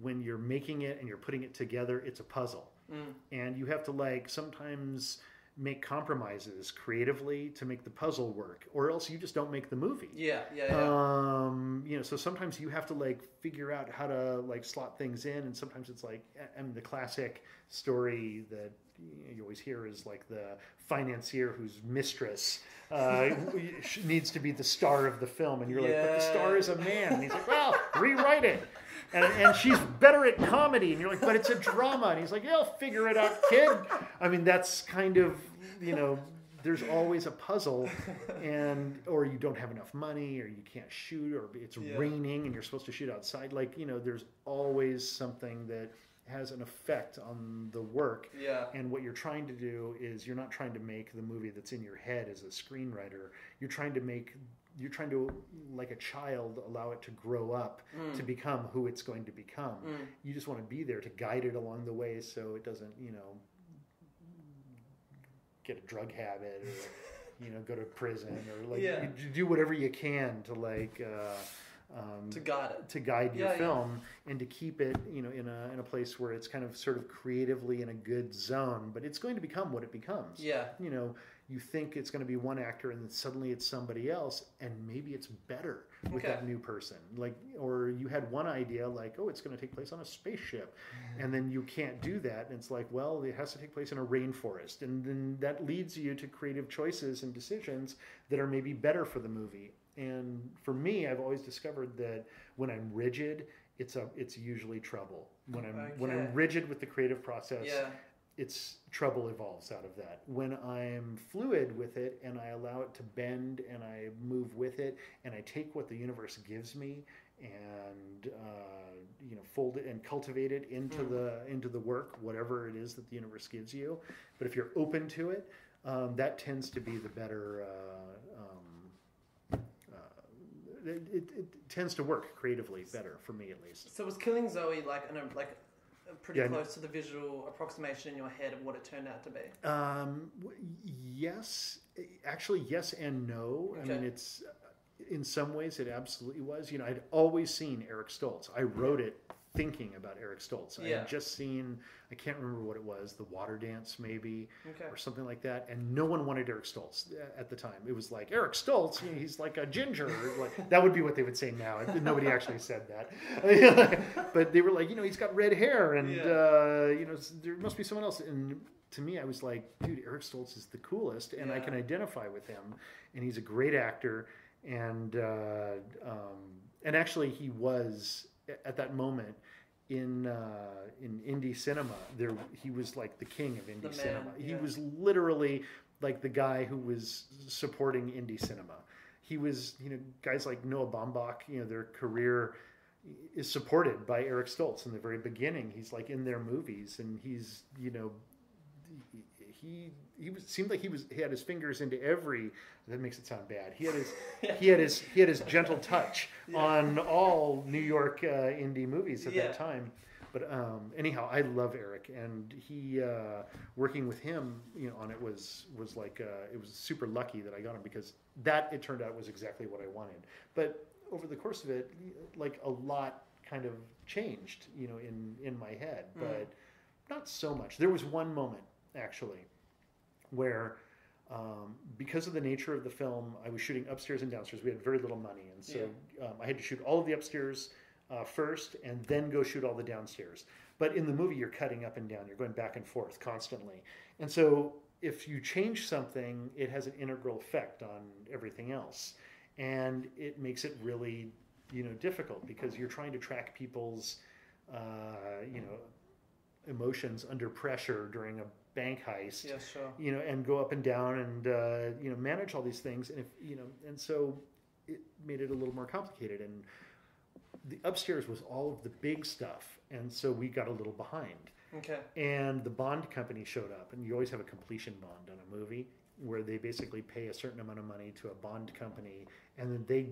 when you're making it and you're putting it together, it's a puzzle, Mm. and you have to like sometimes make compromises creatively to make the puzzle work, or else you just don't make the movie. Yeah. Yeah. Yeah. Um, you know, so sometimes you have to like figure out how to like slot things in, and sometimes it's like, I mean, the classic story that you always hear is like the financier whose mistress uh, needs to be the star of the film, and you're like, but the star is a man, and he's like, well, rewrite it. And, and she's better at comedy, and you're like, but it's a drama, and he's like, yeah, I'll figure it out, kid. I mean, that's kind of, you know, there's always a puzzle and or you don't have enough money or you can't shoot or it's Yeah. raining and you're supposed to shoot outside like you know there's always something that has an effect on the work Yeah. and what you're trying to do is you're not trying to make the movie that's in your head as a screenwriter you're trying to make you're trying to like a child allow it to grow up Mm. to become who it's going to become Mm. you just want to be there to guide it along the way so it doesn't you know get a drug habit or you know go to prison or like Yeah. do whatever you can to like uh, um, To guide it. to guide your Yeah, yeah. film and to keep it, you know, in a in a place where it's kind of sort of creatively in a good zone. But it's going to become what it becomes. Yeah. You know, you think it's going to be one actor, and then suddenly it's somebody else, and maybe it's better with Okay. that new person. Like, or you had one idea, like, oh, it's going to take place on a spaceship, and then you can't do that, and it's like, well, it has to take place in a rainforest, and then that leads you to creative choices and decisions that are maybe better for the movie. And for me, I've always discovered that when I'm rigid, it's a it's usually trouble. When I'm when I'm rigid with the creative process, Yeah. It's trouble evolves out of that. When I'm fluid with it and I allow it to bend and I move with it and I take what the universe gives me and uh, you know fold it and cultivate it into the into the work, whatever it is that the universe gives you. But if you're open to it, um, that tends to be the better. Uh, um, uh, it, it, it tends to work creatively better for me at least. So was Killing Zoe like an like pretty Yeah. close to the visual approximation in your head of what it turned out to be? Um, yes, actually, yes and no. I mean, it's in some ways it absolutely was. You know, I'd always seen Eric Stoltz. I wrote it thinking about Eric Stoltz. I Yeah. had just seen, I can't remember what it was, the Water Dance maybe, Okay. or something like that. And no one wanted Eric Stoltz uh, at the time. It was like Eric Stoltz, you know, he's like a ginger. like that would be what they would say now. Nobody actually said that, but they were like, you know, he's got red hair, and Yeah. uh, you know, there must be someone else. And to me, I was like, dude, Eric Stoltz is the coolest, and I can identify with him, and he's a great actor, and uh, um, and actually, he was at that moment. In uh, in indie cinema, there he was like the king of indie cinema. He was literally like the guy who was supporting indie cinema. He was, you know, guys like Noah Baumbach, you know, their career is supported by Eric Stoltz in the very beginning. He's like in their movies, and he's, you know, he he was seemed like he was he had his fingers into every. That makes it sound bad. He had his he had his he had his gentle touch on all New York uh, indie movies at Yeah. that time. But um, anyhow, I love Eric, and he uh, working with him, you know, on it was was like uh, it was super lucky that I got him because that it turned out was exactly what I wanted. But over the course of it, like a lot kind of changed, you know, in in my head, Mm. but not so much. There was one moment actually where. Um, because of the nature of the film, I was shooting upstairs and downstairs. We had very little money, and so um, I had to shoot all of the upstairs uh, first and then go shoot all the downstairs. But in the movie, you're cutting up and down, you're going back and forth constantly. And so if you change something, it has an integral effect on everything else. And it makes it really, you know, difficult because you're trying to track people's, uh, you know, emotions under pressure during a bank heist Yeah, sure. you know, and go up and down and uh, you know manage all these things, and if you know, and so it made it a little more complicated. And the upstairs was all of the big stuff, and so we got a little behind. Okay. And the bond company showed up, and you always have a completion bond on a movie where they basically pay a certain amount of money to a bond company, and then they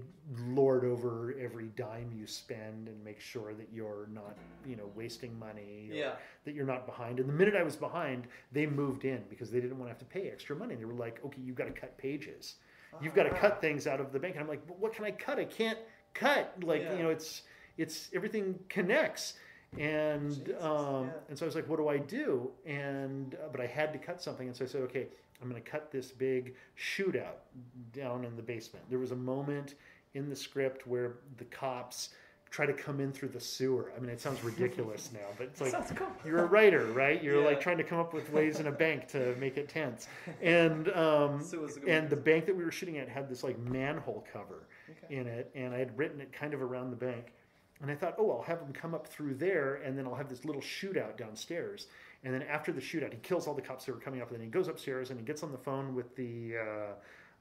lord over every dime you spend and make sure that you're not, you know, wasting money. or Yeah. That you're not behind. And the minute I was behind, they moved in because they didn't want to have to pay extra money. They were like, "Okay, you've got to cut pages. You've got to cut things out of the bank." And I'm like, "But what can I cut? I can't cut. Like, Yeah. you know, it's it's everything connects." And Jesus, um, yeah. and so I was like, "What do I do?" And uh, but I had to cut something, and so I said, "Okay, I'm going to cut this big shootout down in the basement." There was a moment in the script where the cops try to come in through the sewer. I mean, it sounds ridiculous now, but it's like cool. you're a writer, right? You're Yeah. like trying to come up with ways in a bank to make it tense. And um, good and the bank that we were shooting at had this like manhole cover Okay. in it, and I had written it kind of around the bank. And I thought, oh, I'll have them come up through there, and then I'll have this little shootout downstairs. And then after the shootout, he kills all the cops that were coming up, and then he goes upstairs and he gets on the phone with the uh,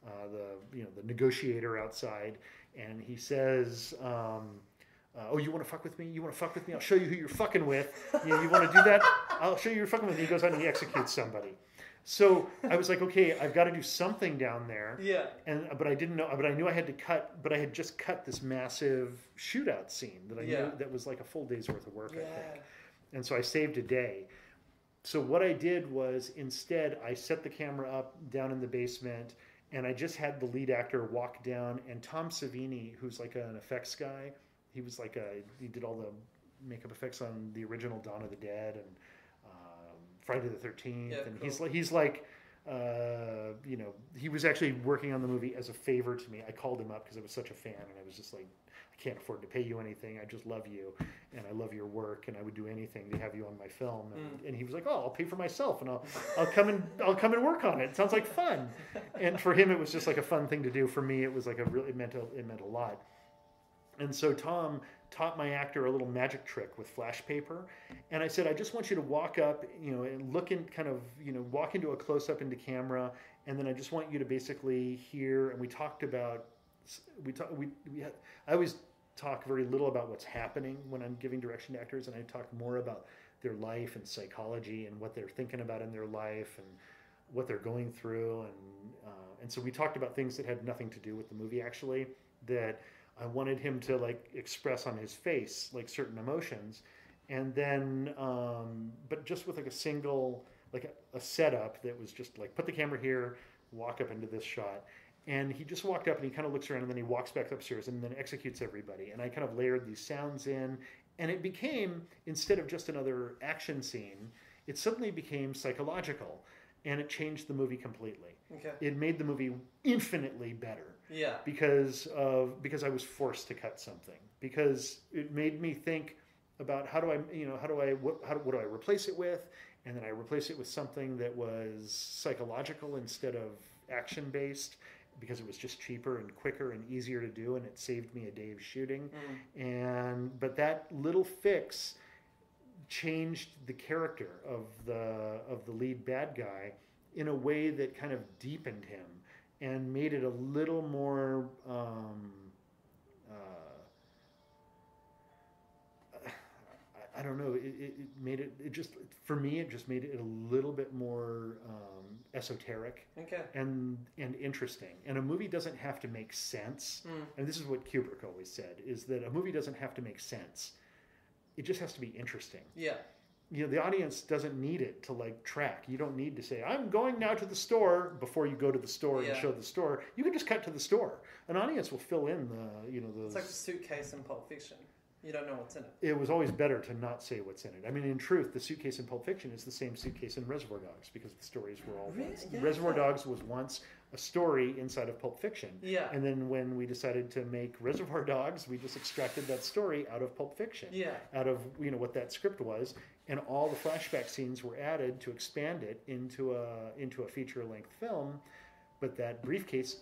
uh, the you know the negotiator outside, and he says. Um, uh, oh, you want to fuck with me? You want to fuck with me? I'll show you who you're fucking with. You, you want to do that? I'll show you who you're fucking with me. He goes out and he executes somebody. So I was like, okay, I've got to do something down there. Yeah. And but I didn't know. But I knew I had to cut. But I had just cut this massive shootout scene that I Yeah. knew that was like a full day's worth of work. I Yeah. think. And so I saved a day. So what I did was instead I set the camera up down in the basement and I just had the lead actor walk down, and Tom Savini, who's like an effects guy, he was like a he did all the makeup effects on the original Dawn of the Dead and um, Friday the Thirteenth, Yeah, and cool. he's like he's like. Uh, you know, he was actually working on the movie as a favor to me. I called him up because I was such a fan, and I was just like, I can't afford to pay you anything. I just love you, and I love your work, and I would do anything to have you on my film. And, mm. and he was like, "Oh, I'll pay for myself, and I'll I'll come and I'll come and work on it. It sounds like fun." And for him, it was just like a fun thing to do. For me, it was like a really it meant a, it meant a lot. And so Tom taught my actor a little magic trick with flash paper. And I said, I just want you to walk up, you know, and look in kind of, you know, walk into a close up into camera. And then I just want you to basically hear. And we talked about, we talk, we, we I always talk very little about what's happening when I'm giving direction to actors. And I talk more about their life and psychology and what they're thinking about in their life and what they're going through. And, uh, and so we talked about things that had nothing to do with the movie actually that I wanted him to like express on his face like certain emotions, and then um, but just with like a single like a, a setup that was just like put the camera here, walk up into this shot, and he just walked up and he kind of looks around and then he walks back upstairs and then executes everybody, and I kind of layered these sounds in, and it became instead of just another action scene, it suddenly became psychological, and it changed the movie completely. Okay. It made the movie infinitely better Yeah. because of because I was forced to cut something because it made me think about how do I you know how do I what how what do I replace it with and then I replace it with something that was psychological instead of action based because it was just cheaper and quicker and easier to do and it saved me a day of shooting. And but that little fix changed the character of the of the lead bad guy in a way that kind of deepened him and made it a little more um, I, don't know it, it, made it it just for me it just made it a little bit more um, esoteric Okay. and and interesting. And a movie doesn't have to make sense. And this is what Kubrick always said: is that a movie doesn't have to make sense. It just has to be interesting. Yeah. You know, the audience doesn't need it to like track. You don't need to say, "I'm going now to the store" before you go to the store Yeah. and show the store. You can just cut to the store. An audience will fill in the you know those. It's like the suitcase in Pulp Fiction. You don't know what's in it. it was always better to not say what's in it. I mean, in truth, the suitcase in Pulp Fiction is the same suitcase in Reservoir Dogs because the stories were all Really? once. Yeah. Reservoir Dogs was once a story inside of Pulp Fiction. Yeah. And then when we decided to make Reservoir Dogs, we just extracted that story out of Pulp Fiction. Yeah. Out of you know what that script was, and all the flashback scenes were added to expand it into a into a feature length film. But that briefcase,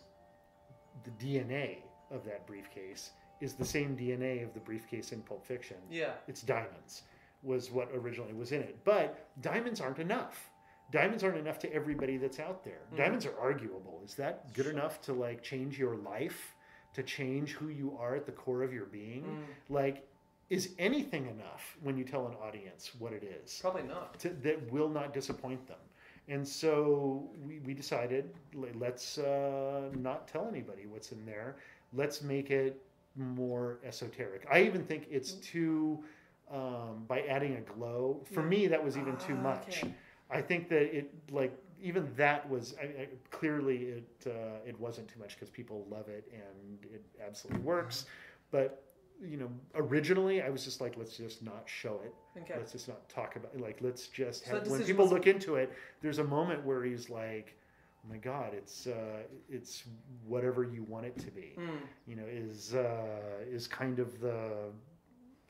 the DNA of that briefcase is the same DNA of the briefcase in Pulp Fiction. Yeah. It's diamonds was what originally was in it. But diamonds aren't enough. Diamonds aren't enough to everybody that's out there. Diamonds are arguable. Is that good enough to like change your life, to change who you are at the core of your being? Like is anything enough when you tell an audience what it is? Probably not. to, that will not disappoint them. And so we, we decided let's uh, not tell anybody what's in there. Let's make it more esoteric. I even think it's too, um, by adding a glow, for me, that was even too Ah, much. okay. I think that it, like, even that was I, I, clearly it uh, it wasn't too much because people love it and it absolutely works. But you know, originally I was just like, let's just not show it. Okay. Let's just not talk about it. like let's just have the when people look into it, there's a moment where he's like, my god, it's uh, it's whatever you want it to be. Mm. You know, is uh, is kind of the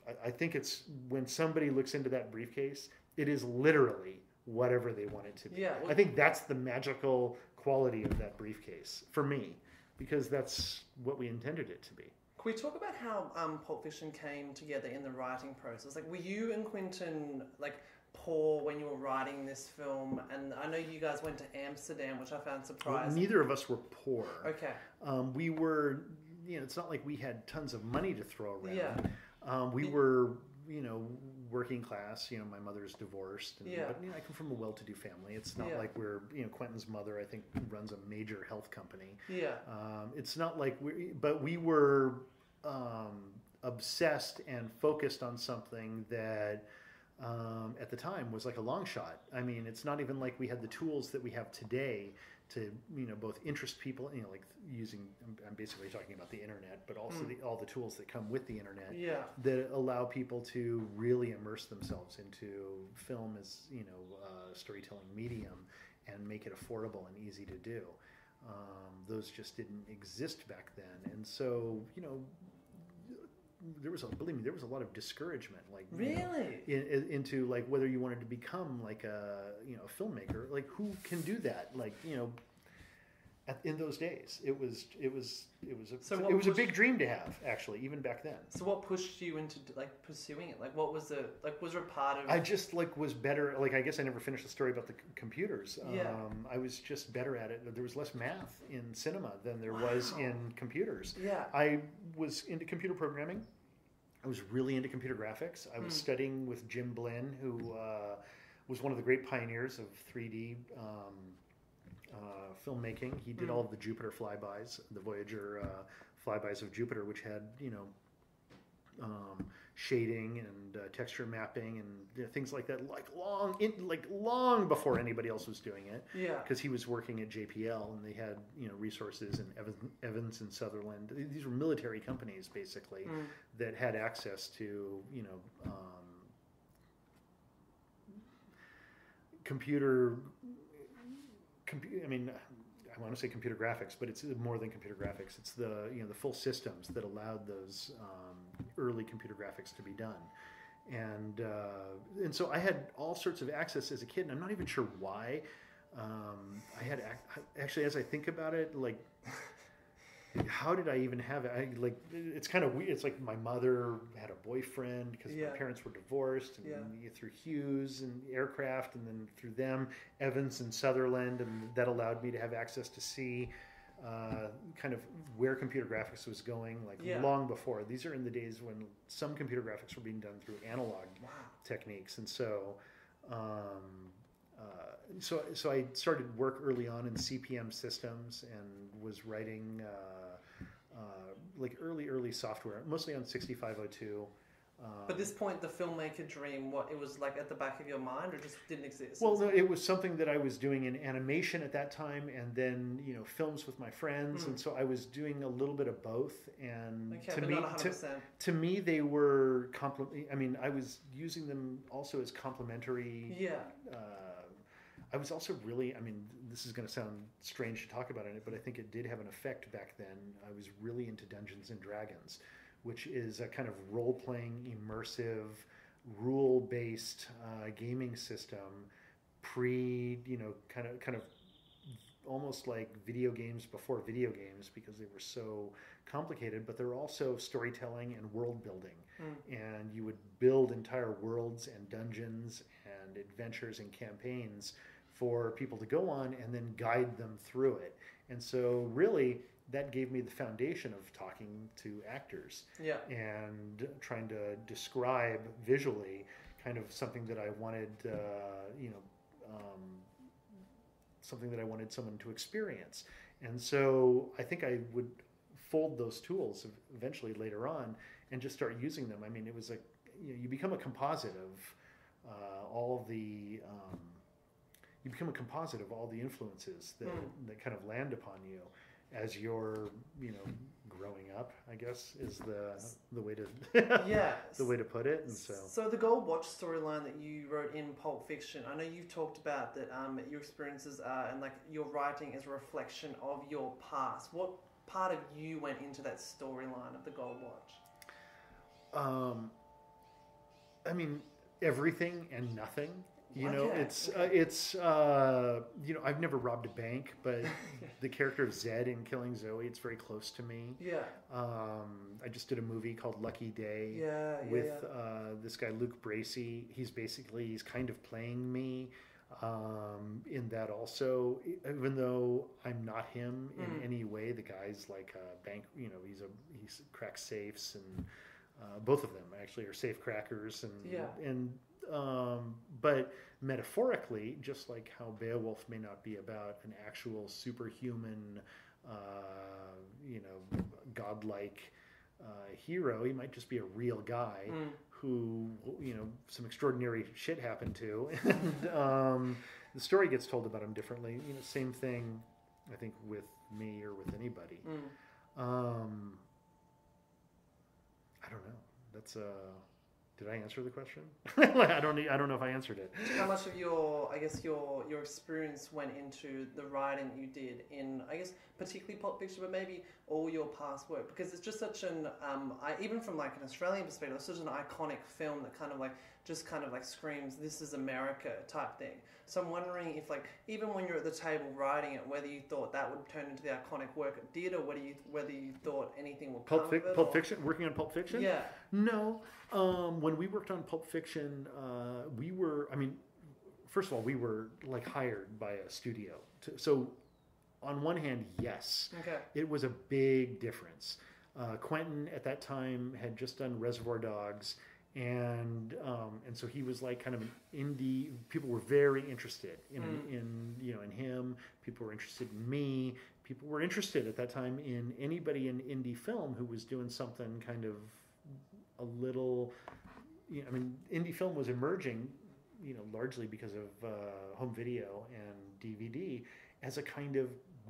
I, I think it's when somebody looks into that briefcase, it is literally whatever they want it to be. Yeah, well- I think that's the magical quality of that briefcase for me, because that's what we intended it to be. Can we talk about how um, Pulp Fiction came together in the writing process? Like, were you and Quentin like poor when you were writing this film? And I know you guys went to Amsterdam, which I found Well, surprising. neither of us were poor. Okay. Um, we were, you know, it's not like we had tons of money to throw around. Yeah. Um, we were, you know, working class. You know, my mother's divorced. And, Yeah. But, you know, I come from a well-to-do family. It's not Yeah. like we're, you know, Quentin's mother, I think, runs a major health company. Yeah. Um, it's not like we, but we were um, obsessed and focused on something that um, at the time was like a long shot. I mean, it's not even like we had the tools that we have today to you know both interest people, you know, like using. I'm- basically talking about the internet, but also the, all the tools that come with the internet Yeah. that allow people to really immerse themselves into film as you know uh, storytelling medium and make it affordable and easy to do. Um, those just didn't exist back then, and so you know there was a believe me there was a lot of discouragement like you know, Really? in, in- into like whether you wanted to become like a you know a filmmaker like who can do that like you know at, in those days it was it was it was a, So it was a big dream to have actually even back then So what pushed you into like pursuing it? Like what was the like was there a part of I just like was better. Like I guess I never finished the story about the c- computers. Yeah. Um, I was just better at it. There was less math in cinema than there was in computers. Yeah. I was into computer programming. I was really into computer graphics. I was Hmm. studying with Jim Blinn, who uh, was one of the great pioneers of 3D um, uh, filmmaking. He did Hmm. all of the Jupiter flybys, the Voyager uh, flybys of Jupiter, which had you know um, shading and uh, texture mapping and things like that, like long, in, like long before anybody else was doing it. Yeah. Because he was working at JPL and they had you know resources in Evans, Evans and Sutherland. These were military companies basically Mm. that had access to you know um, computer. Compu- I mean, I want to say computer graphics, but it's more than computer graphics. It's the you know the full systems that allowed those um, early computer graphics to be done, and uh, and so I had all sorts of access as a kid, and I'm not even sure why. Um, I had ac- actually, as I think about it, like how did I even have it? I like it's kind of weird. It's like my mother had a boyfriend because Yeah. my parents were divorced, and Yeah. through Hughes and aircraft, and then through them, Evans and Sutherland, and that allowed me to have access to see uh, kind of where computer graphics was going, like Yeah. long before. These are in the days when some computer graphics were being done through analog Wow. techniques, and so. Um, uh, so, so I started work early on in CP/M systems and was writing uh, uh, like early, early software, mostly on 6502. Um, But this point, the filmmaker dream, what it was like at the back of your mind, or just didn't exist? well, no, it was something that I was doing in animation at that time, and then you know films with my friends, Hmm. and so I was doing a little bit of both. And okay, to me, not 100. to, to me, they were complement. I mean, I was using them also as complementary Yeah. uh, I was also really, I mean, this is going to sound strange to talk about it, but I think it did have an effect back then. I was really into Dungeons and Dragons, which is a kind of role playing, immersive, rule based uh, gaming system pre, you know, kind of, kind of almost like video games before video games because they were so complicated, but they're also storytelling and world building. And you would build entire worlds and dungeons and adventures and campaigns for people to go on and then guide them through it. And so, really, that gave me the foundation of talking to actors Yeah. and trying to describe visually kind of something that I wanted, uh, you know, um, something that I wanted someone to experience. And so I think I would fold those tools eventually later on and just start using them. I mean, it was like you, know, you become a composite of uh, all the. Um, you become a composite of all the influences that, Hmm. that kind of land upon you as you're, you know, growing up. I guess is the the way to Yeah. the way to put it. And so So the Gold Watch storyline that you wrote in Pulp Fiction, I know you've talked about that um, your experiences are and like your writing is a reflection of your past. What part of you went into that storyline of the Gold Watch? Um, I mean, everything and nothing. You know, Okay, it's uh, it's uh, you know I've never robbed a bank, but the character of Zed in Killing Zoe, it's very close to me. Yeah. Um, I just did a movie called Lucky Day Yeah. yeah with. Uh, this guy Luke Bracey. He's basically he's kind of playing me um, in that also. Even though I'm not him in Mm. any way, the guy's like a bank. You know, he's a he's cracks safes and uh, both of them actually are safe crackers and Yeah. and um, but metaphorically, just like how Beowulf may not be about an actual superhuman, uh, you know, godlike uh, hero, he might just be a real guy Mm. who you know some extraordinary shit happened to, and um, the story gets told about him differently. You know, same thing I think with me or with anybody. Mm. Um, I don't know. That's uh, did I answer the question? I don't. I don't know if I answered it. How much of your, I guess, your your experience went into the writing you did in, I guess, particularly Pulp Fiction, but maybe all your past work? Because it's just such an, um, I, even from like an Australian perspective, it's such an iconic film that kind of like just kind of like screams, "This is America" type thing. So I'm wondering if, like, even when you're at the table writing it, whether you thought that would turn into the iconic work it did, or whether you whether you thought anything would come Pulp, it, Pulp or- Fiction. Working on Pulp Fiction. Yeah. No. Um, when we worked on Pulp Fiction, uh, we were. I mean, first of all, we were like hired by a studio. To, so, on one hand, yes, Okay. it was a big difference. Uh, Quentin at that time had just done Reservoir Dogs, and um, and so he was like kind of an indie. People were very interested in Mm. in you know in him. People were interested in me. People were interested at that time in anybody in indie film who was doing something kind of a little. You know, I mean, indie film was emerging, you know, largely because of uh, home video and DVD as a kind of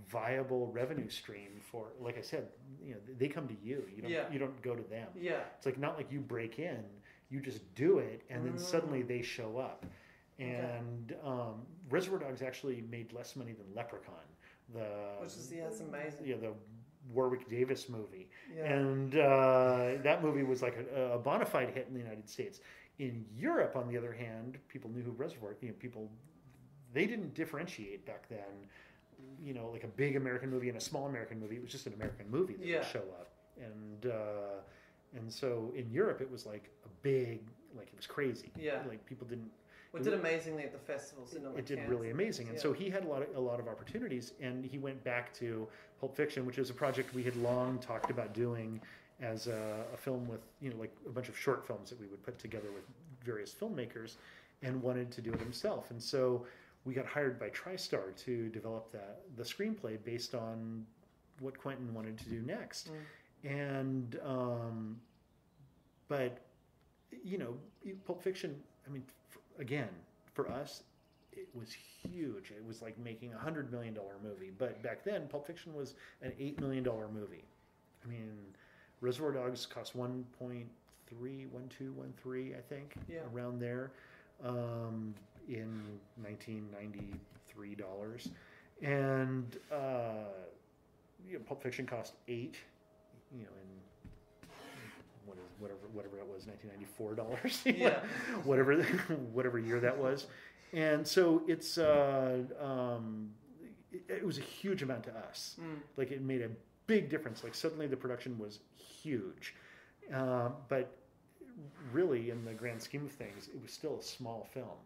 viable revenue stream for like i said you know they come to you you don't Yeah. you don't go to them Yeah. it's like not like you break in you just do it and then Mm. suddenly they show up Okay. and um, reservoir dogs actually made less money than leprechaun the Which is yeah, it's amazing. yeah the warwick davis movie Yeah. and uh, that movie was like a, a bona fide hit in the United States. In Europe, on the other hand, people knew who Reservoir. You know, people they didn't differentiate back then. You know, like a big American movie and a small American movie. It was just an American movie that Yeah. would show up, and uh, and so in Europe, it was like a big, like it was crazy. Yeah. like people didn't We did amazingly at the festivals. Didn't it did really amazing. And so he had a lot of a lot of opportunities, and he went back to Pulp Fiction, which is a project we had long talked about doing as a, a film with you know like a bunch of short films that we would put together with various filmmakers, and wanted to do it himself. And so we got hired by TriStar to develop that the screenplay based on what Quentin wanted to do next, mm. And um, but you know Pulp Fiction. I mean, f again for us it was huge. It was like making a hundred million dollar movie. But back then, Pulp Fiction was an eight million dollar movie. I mean, Reservoir Dogs cost one point three, one two, one three, I think, Yeah. around there, um, in nineteen ninety three dollars, and uh, you know, Pulp Fiction cost eight. You know, in what is whatever whatever it was, nineteen ninety four dollars. Yeah. whatever whatever year that was, and so it's uh, um, it, it was a huge amount to us. Mm. Like it made a big difference. Like suddenly the production was huge, uh, but really in the grand scheme of things, it was still a small film.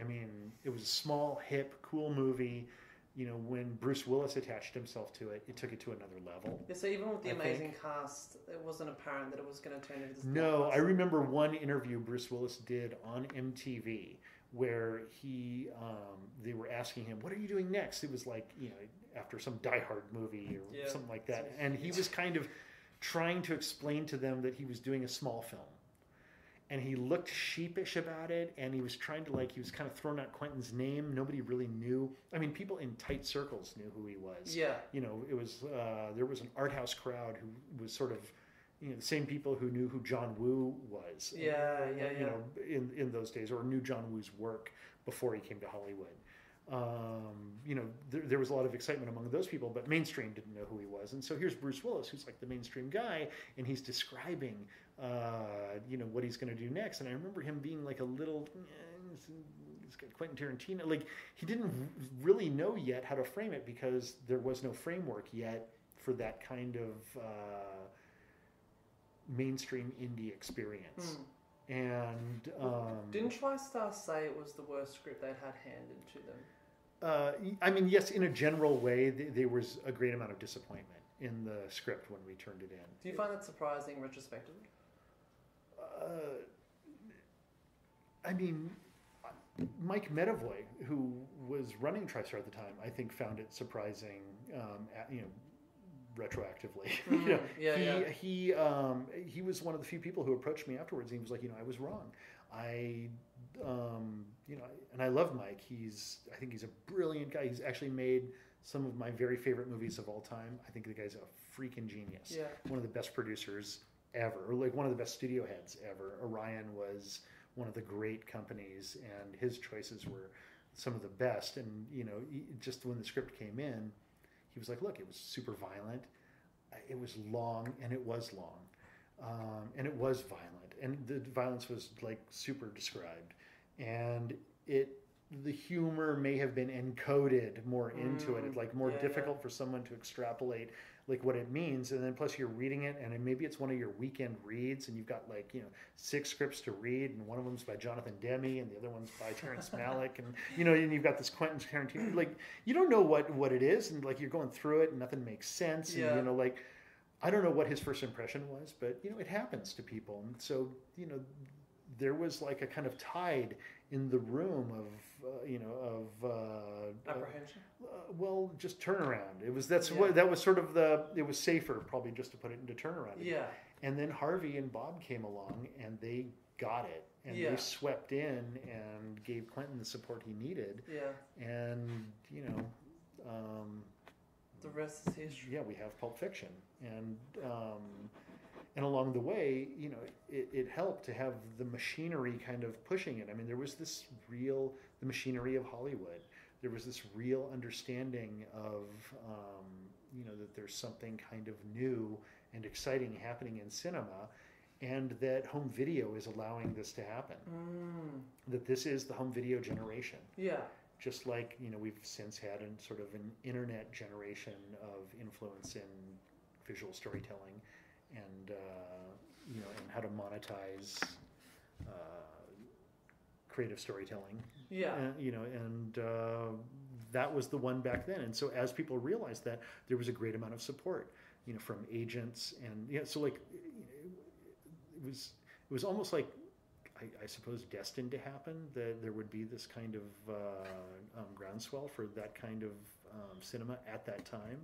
I mean, it was a small, hip, cool movie. You know, when Bruce Willis attached himself to it, it took it to another level. Yeah, so even with the I amazing cast, it wasn't apparent that it was going to turn into this. No, I remember one interview Bruce Willis did on MTV where he um, they were asking him, "What are you doing next?" It was like you know after some Die Hard movie or Yeah. something like that, and he was kind of trying to explain to them that he was doing a small film. And he looked sheepish about it, and he was trying to like he was kind of throwing out Quentin's name. Nobody really knew. I mean, people in tight circles knew who he was Yeah. you know, it was uh, there was an art house crowd who was sort of, you know, the same people who knew who John Woo was. Yeah, uh, yeah, You know, in in those days, or knew John Woo's work before he came to Hollywood. Um, you know, there, there was a lot of excitement among those people, but mainstream didn't know who he was. And so here's Bruce Willis, who's like the mainstream guy, and he's describing, uh, you know, what he's going to do next. And I remember him being like a little. eh, Quentin Tarantino. Like he didn't really know yet how to frame it because there was no framework yet for that kind of uh, mainstream indie experience. Mm. And um, Didn't TriStar say it was the worst script they'd had handed to them? uh, I mean, yes, in a general way, th- there was a great amount of disappointment in the script when we turned it in. Do you find that surprising retrospectively? Uh, I mean, Mike Medavoy, who was running TriStar at the time, I think found it surprising, um, at, you know, retroactively. you know, Mhm. Yeah, he yeah. he um, he was one of the few people who approached me afterwards. And he was like, you know, I was wrong. I um, you know, and I love Mike. He's I think he's a brilliant guy. He's actually made some of my very favorite movies of all time. I think the guy's a freaking genius. Yeah. One of the best producers ever, or like one of the best studio heads ever. Orion was one of the great companies, and his choices were some of the best. And you know, just when the script came in, he was like, "Look, it was super violent, it was long, and it was long, um, and it was violent, and the violence was like super described, and it." The humor may have been encoded more into it. Mm, It's like more yeah, yeah. difficult for someone to extrapolate like what it means and then plus you're reading it and maybe it's one of your weekend reads and you've got like you know six scripts to read and one of them's by jonathan demme and the other one's by terrence malick and you know and you've got this quentin tarantino like you don't know what what it is and like you're going through it and nothing makes sense and you know like i don't know what his first impression was but you know it happens to people and so you know there was like a kind of tide in the room of uh, you know of uh, Apprehension. uh, well, just turnaround. It was that's Yeah. what that was sort of the. It was safer probably just to put it into turnaround. Yeah. And then Harvey and Bob came along and they got it and Yeah. they swept in and gave Quentin the support he needed. Yeah. And you know, um, The rest is history. yeah, we have Pulp Fiction, and um, and along the way, you know, it, it helped to have the machinery kind of pushing it. I mean, there was this real the machinery of Hollywood. There was this real understanding of um, you know that there's something kind of new and exciting happening in cinema, and that home video is allowing this to happen. Mm. That this is the home video generation Yeah. just like you know we've since had an sort of an internet generation of influence in visual storytelling and uh, you know and how to monetize uh, creative storytelling. Yeah. uh, you know and uh, that was the one back then. And so as people realized that there was a great amount of support you know from agents and yeah so like it was it was almost like I, I suppose destined to happen that there would be this kind of uh, um, groundswell for that kind of um, cinema at that time.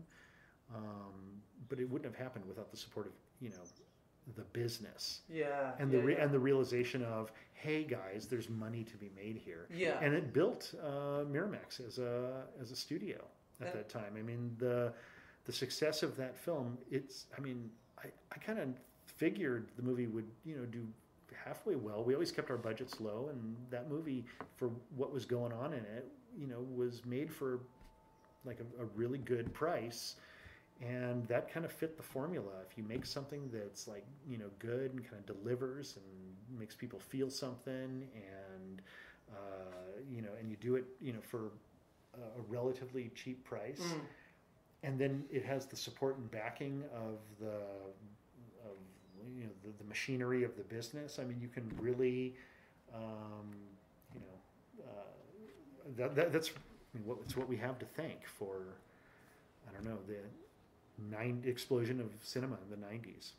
Um, but it wouldn't have happened without the support of you know the business Yeah. and yeah, the re- yeah. and the realization of hey guys there's money to be made here Yeah. and it built uh, Miramax as a as a studio at And- that time. I mean the the success of that film. It's I mean I, I kind of figured the movie would you know do halfway well. We always kept our budgets low, and that movie for what was going on in it, you know, was made for like a, a really good price. And that kind of fit the formula. If you make something that's like, you know, good and kind of delivers and makes people feel something and uh, you know, and you do it, you know, for a, relatively cheap price, Mm. and then it has the support and backing of the of you know the, the machinery of the business. I mean, you can really, um, you know, uh, that, that that's I mean, what, it's what we have to thank for. I don't know the nine explosion of cinema in the '90s.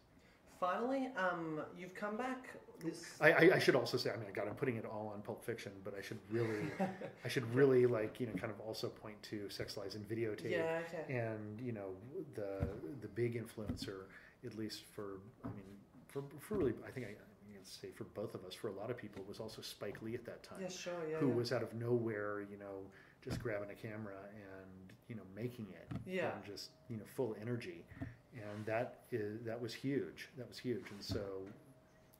Finally, um, you've come back. This. I, I, I should also say, I mean, God, I'm putting it all on Pulp Fiction, but I should really, I should really like, you know, kind of also point to Sex Lies and Videotape, yeah. Okay. and you know, the the big influencer, at least for, I mean, for for really, I think I, I can say for both of us, for a lot of people, was also Spike Lee at that time, Yeah. Sure. Yeah. who yeah. was out of nowhere, you know, just grabbing a camera and you know making it, Yeah. and just you know full energy, and that is that was huge. That was huge, and so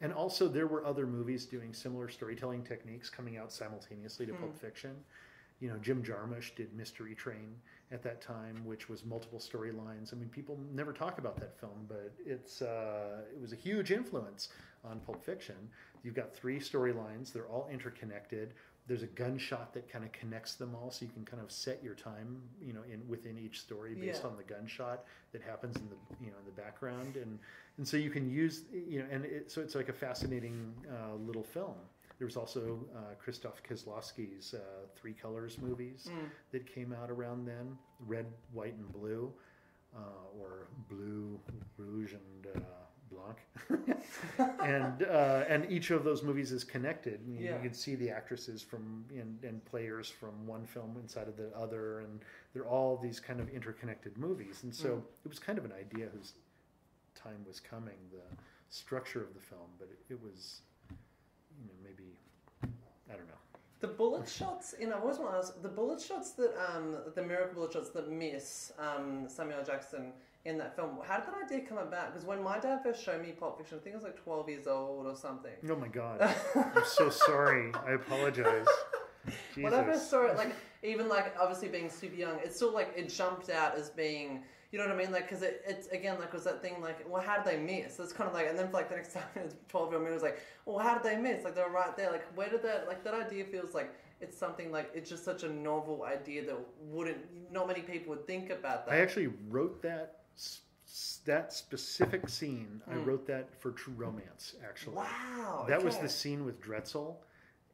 and also, there were other movies doing similar storytelling techniques coming out simultaneously to Pulp Hmm. Fiction. You know, Jim Jarmusch did Mystery Train at that time, which was multiple storylines. I mean, people never talk about that film, but it's uh, it was a huge influence on Pulp Fiction. You've got three storylines; they're all interconnected. There's a gunshot that kind of connects them all, so you can kind of set your time, you know, in within each story based Yeah. on the gunshot that happens in the you know in the background, and and so you can use you know and it, so it's like a fascinating uh, little film there was also uh, christoph Kieslowski's uh, three colors movies Mm. that came out around then red white and blue uh, or blue rouge and uh, blanc. And uh, and each of those movies is connected. You, Yeah. you can see the actresses from and, and players from one film inside of the other and they're all these kind of interconnected movies. And so Mm. it was kind of an idea whose time was coming the structure of the film but it, it was you know maybe i don't know. The bullet shots in I've always wanted to ask the bullet shots that um the miracle bullet shots that miss um Samuel Jackson in that film. How did that idea come about? Because when my dad first showed me Pulp Fiction, I think I was like twelve years old or something. Oh my god. I'm so sorry. I apologize. When I first saw it, like even like obviously being super young, it's still like it jumped out as being. You know what I mean? Like, because it, it's again, like, was that thing like, well, how did they miss? It's kind of like, and then for like the next time, it's 12 year old me was like, well, how did they miss? Like, they were right there. Like, where did that, like, that idea feels like it's something like, it's just such a novel idea that wouldn't, not many people would think about that. I actually wrote that that specific scene. I wrote that for True Romance. Actually, Hmm. wow. that was the scene with Drexel,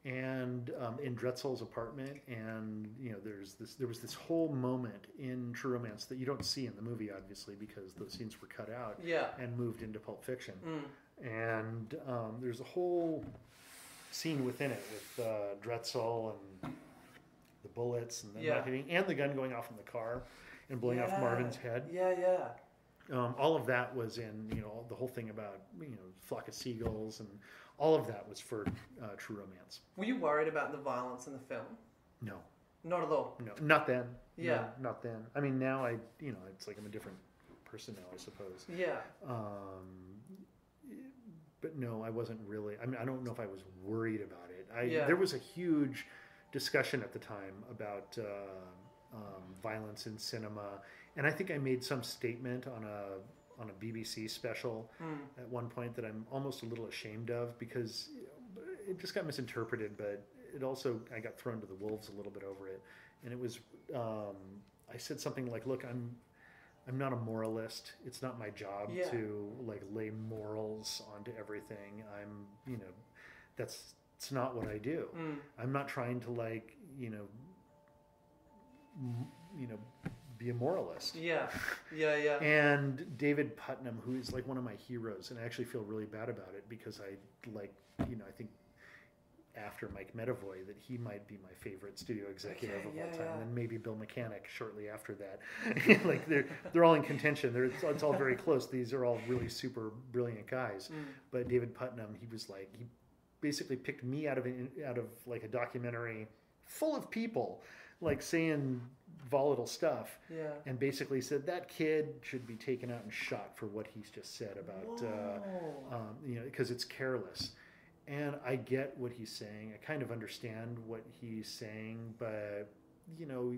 and um, in Drexel's apartment, and you know, there's this. There was this whole moment in True Romance that you don't see in the movie, obviously, because those scenes were cut out Yeah. and moved into Pulp Fiction. Mm. And um, there's a whole scene within it with uh, Drexel and the bullets and the Yeah. and the gun going off in the car and blowing off Marvin's head. Yeah, yeah. Um, all of that was in, you know, the whole thing about, you know, flock of seagulls and all of that was for uh, True Romance. Were you worried about the violence in the film? No, Not at all. no, not then. No, Yeah. not then. I mean, now I, you know, it's like I'm a different person now, I suppose. Yeah. Um, but no, I wasn't really. I mean, I don't know if I was worried about it. I Yeah. there was a huge discussion at the time about uh, um, violence in cinema, and I think I made some statement on a on a BBC special Mm. at one point that I'm almost a little ashamed of because it just got misinterpreted, but it also I got thrown to the wolves a little bit over it, and it was um, I said something like, "Look, I'm I'm not a moralist. It's not my job Yeah. to like lay morals onto everything. I'm you know that's it's not what I do. Mm. I'm not trying to like you know you know be a moralist." Yeah. Yeah, yeah. and David Puttnam, who is like one of my heroes, and I actually feel really bad about it because I like, you know, I think after Mike Medavoy that he might be my favorite studio executive Okay, of yeah, all time, yeah. and then maybe Bill Mechanic shortly after that. like they're they're all in contention. They're, it's, it's all very close. These are all really super brilliant guys. Mm. But David Puttnam, he was like he basically picked me out of an, out of like a documentary full of people like saying volatile stuff Yeah. and basically said that kid should be taken out and shot for what he's just said about uh, um, you know because it's careless. And i get what he's saying. I kind of understand what he's saying but you know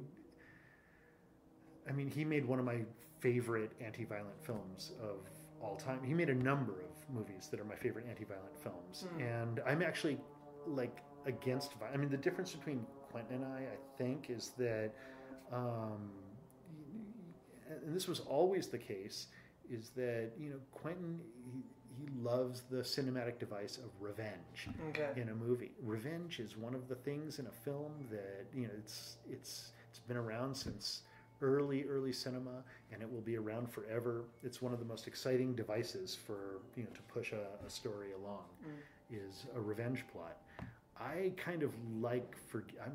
i mean he made one of my favorite anti-violent films of all time. He made a number of movies that are my favorite anti-violent films. Hmm. and i'm actually like against i mean the difference between quentin and i i think is that um, and this was always the case, is that you know Quentin he, he loves the cinematic device of revenge Okay. in a movie. Revenge is one of the things in a film that you know it's it's it's been around since early early cinema and it will be around forever. It's one of the most exciting devices for you know to push a, a story along is a revenge plot. I kind of like for I'm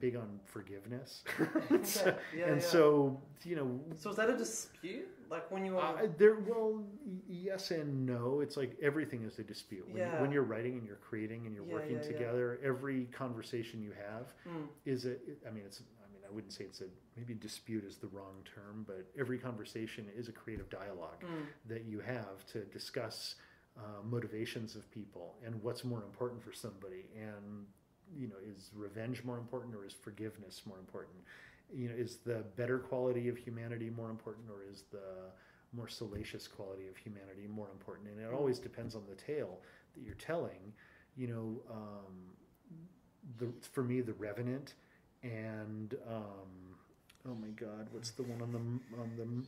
big on forgiveness, So- Okay. Yeah, and yeah. so you know So is that a dispute? Like when you were. uh, there, well, yes and no. It's like everything is a dispute. When, Yeah. when you're writing and you're creating and you're Yeah, working yeah, yeah. together, every conversation you have Mm. is a. I mean, it's. I mean, I wouldn't say it's a. Maybe dispute is the wrong term, but every conversation is a creative dialogue Mm. that you have to discuss uh, motivations of people and what's more important for somebody and you know is revenge more important or is forgiveness more important? You know is the better quality of humanity more important or is the more salacious quality of humanity more important? And it always depends on the tale that you're telling. You know um, the for me the revenant and um, oh my god what's the one on the on the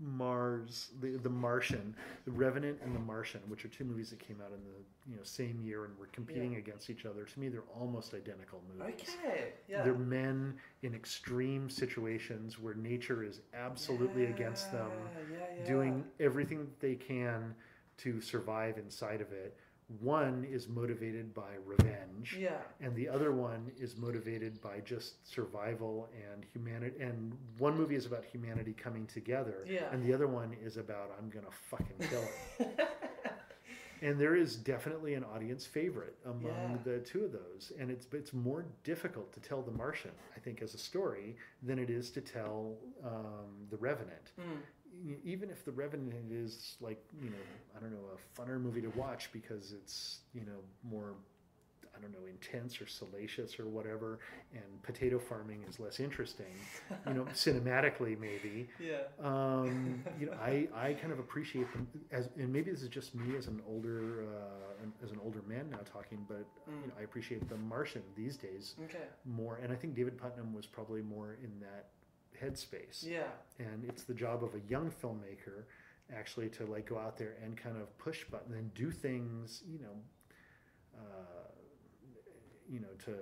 Mars, the the Martian, the Revenant and the Martian, which are two movies that came out in the you know same year and were competing Yeah. against each other. To me, they're almost identical movies. Okay. Yeah. They're men in extreme situations where nature is absolutely against them, Yeah, yeah, yeah. doing everything that they can to survive inside of it. One is motivated by revenge Yeah. and the other one is motivated by just survival and humanity and one movie is about humanity coming together Yeah. and the other one is about i'm gonna fucking kill him and there is definitely an audience favorite among Yeah. the two of those and it's it's more difficult to tell the martian i think as a story than it is to tell um, the revenant Mm. Even if the revenant is like you know i don't know a funner movie to watch because it's you know more i don't know intense or salacious or whatever and potato farming is less interesting you know cinematically maybe Yeah. um, you know, I, I kind of appreciate them as, and maybe this is just me as an older, uh, as an older man now talking, but you know, I appreciate the Martian these days Okay. more, and I think David Puttnam was probably more in that headspace. Yeah. And it's the job of a young filmmaker actually to like go out there and kind of push button and do things, you know, uh, you know, to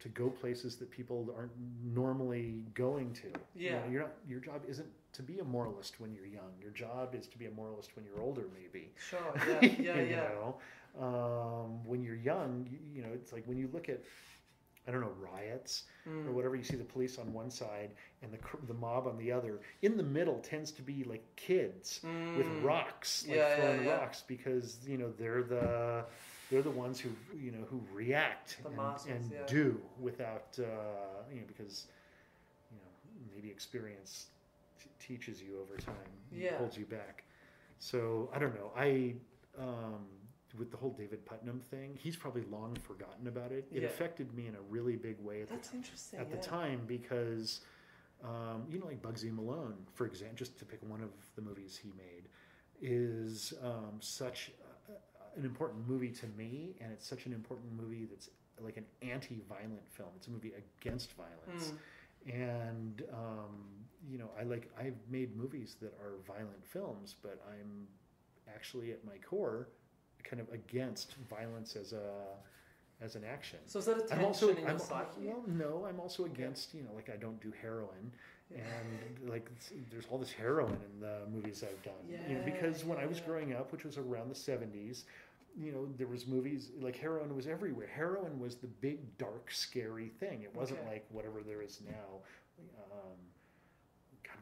to go places that people aren't normally going to. You know, Yeah. you're not, your job isn't to be a moralist when you're young. Your job is to be a moralist when you're older, maybe. Sure. Yeah. Yeah. you yeah. know, um, when you're young, you, you know, it's like when you look at, I don't know, riots Mm. or whatever. You see the police on one side and the the mob on the other. In the middle tends to be like kids with Mm. rocks, like Yeah, yeah, throwing yeah. rocks, because you know they're the they're the ones who you know who react The and, and yeah. do without uh, you know because you know maybe experience t- teaches you over time, Yeah. holds you back. So I don't know. I um, with the whole David Puttnam thing, he's probably long forgotten about it. It Yeah. affected me in a really big way at the That's interesting. at the time because um, you know like Bugsy Malone for example just to pick one of the movies he made is um, such a, an important movie to me and it's such an important movie that's like an anti-violent film it's a movie against violence Mm. and um, you know I like I've made movies that are violent films but I'm actually at my core kind of against violence as a as an action. So is that a tension I'm also in I'm, psyche? well no I'm also against you know like I don't do heroin. And like there's all this heroin in the movies I've done. You know, Yeah, because when I was yeah. growing up which was around the 70s you know there was movies like heroin was everywhere. Heroin was the big dark scary thing. It wasn't Okay. like whatever there is now. Um,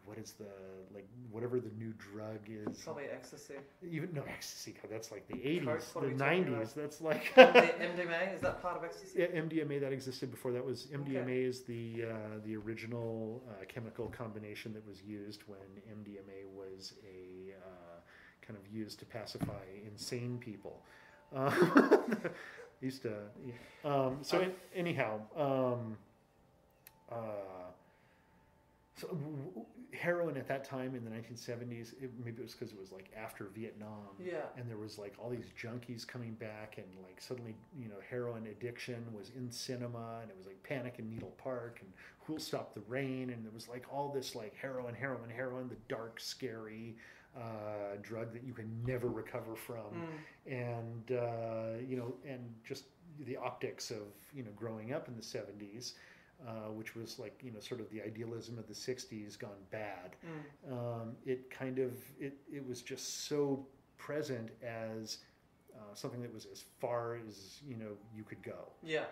what is the like whatever the new drug is Probably ecstasy. even no ecstasy God, that's like the 80s Coke, what are the 90s that's like MDMA is that part of ecstasy? yeah, MDMA that existed before that was MDMA Okay. is the uh, the original uh, chemical combination that was used when MDMA was a uh, kind of used to pacify insane people. Uh, used to, yeah. um, so an- anyhow, um, uh, so heroin at that time in the 1970s, it, maybe it was because it was like after Vietnam Yeah. and there was like all these junkies coming back and like suddenly you know heroin addiction was in cinema and it was like panic in needle park and who'll stop the rain and there was like all this like heroin heroin heroin the dark scary uh, drug that you can never recover from Mm. and uh, you know and just the optics of you know growing up in the 70s uh, which was like you know sort of the idealism of the 60s gone bad Mm. um, it kind of it, it was just so present as uh, something that was as far as you know you could go Yeah.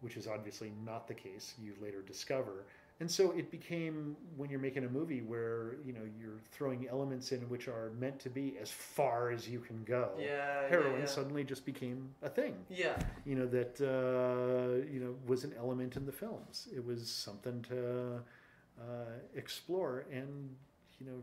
which is obviously not the case you later discover and so it became when you're making a movie where you know you're throwing elements in which are meant to be as far as you can go Yeah. yeah, heroin yeah. suddenly just became a thing Yeah. you know that uh, you know was an element in the films. It was something to uh, explore and you know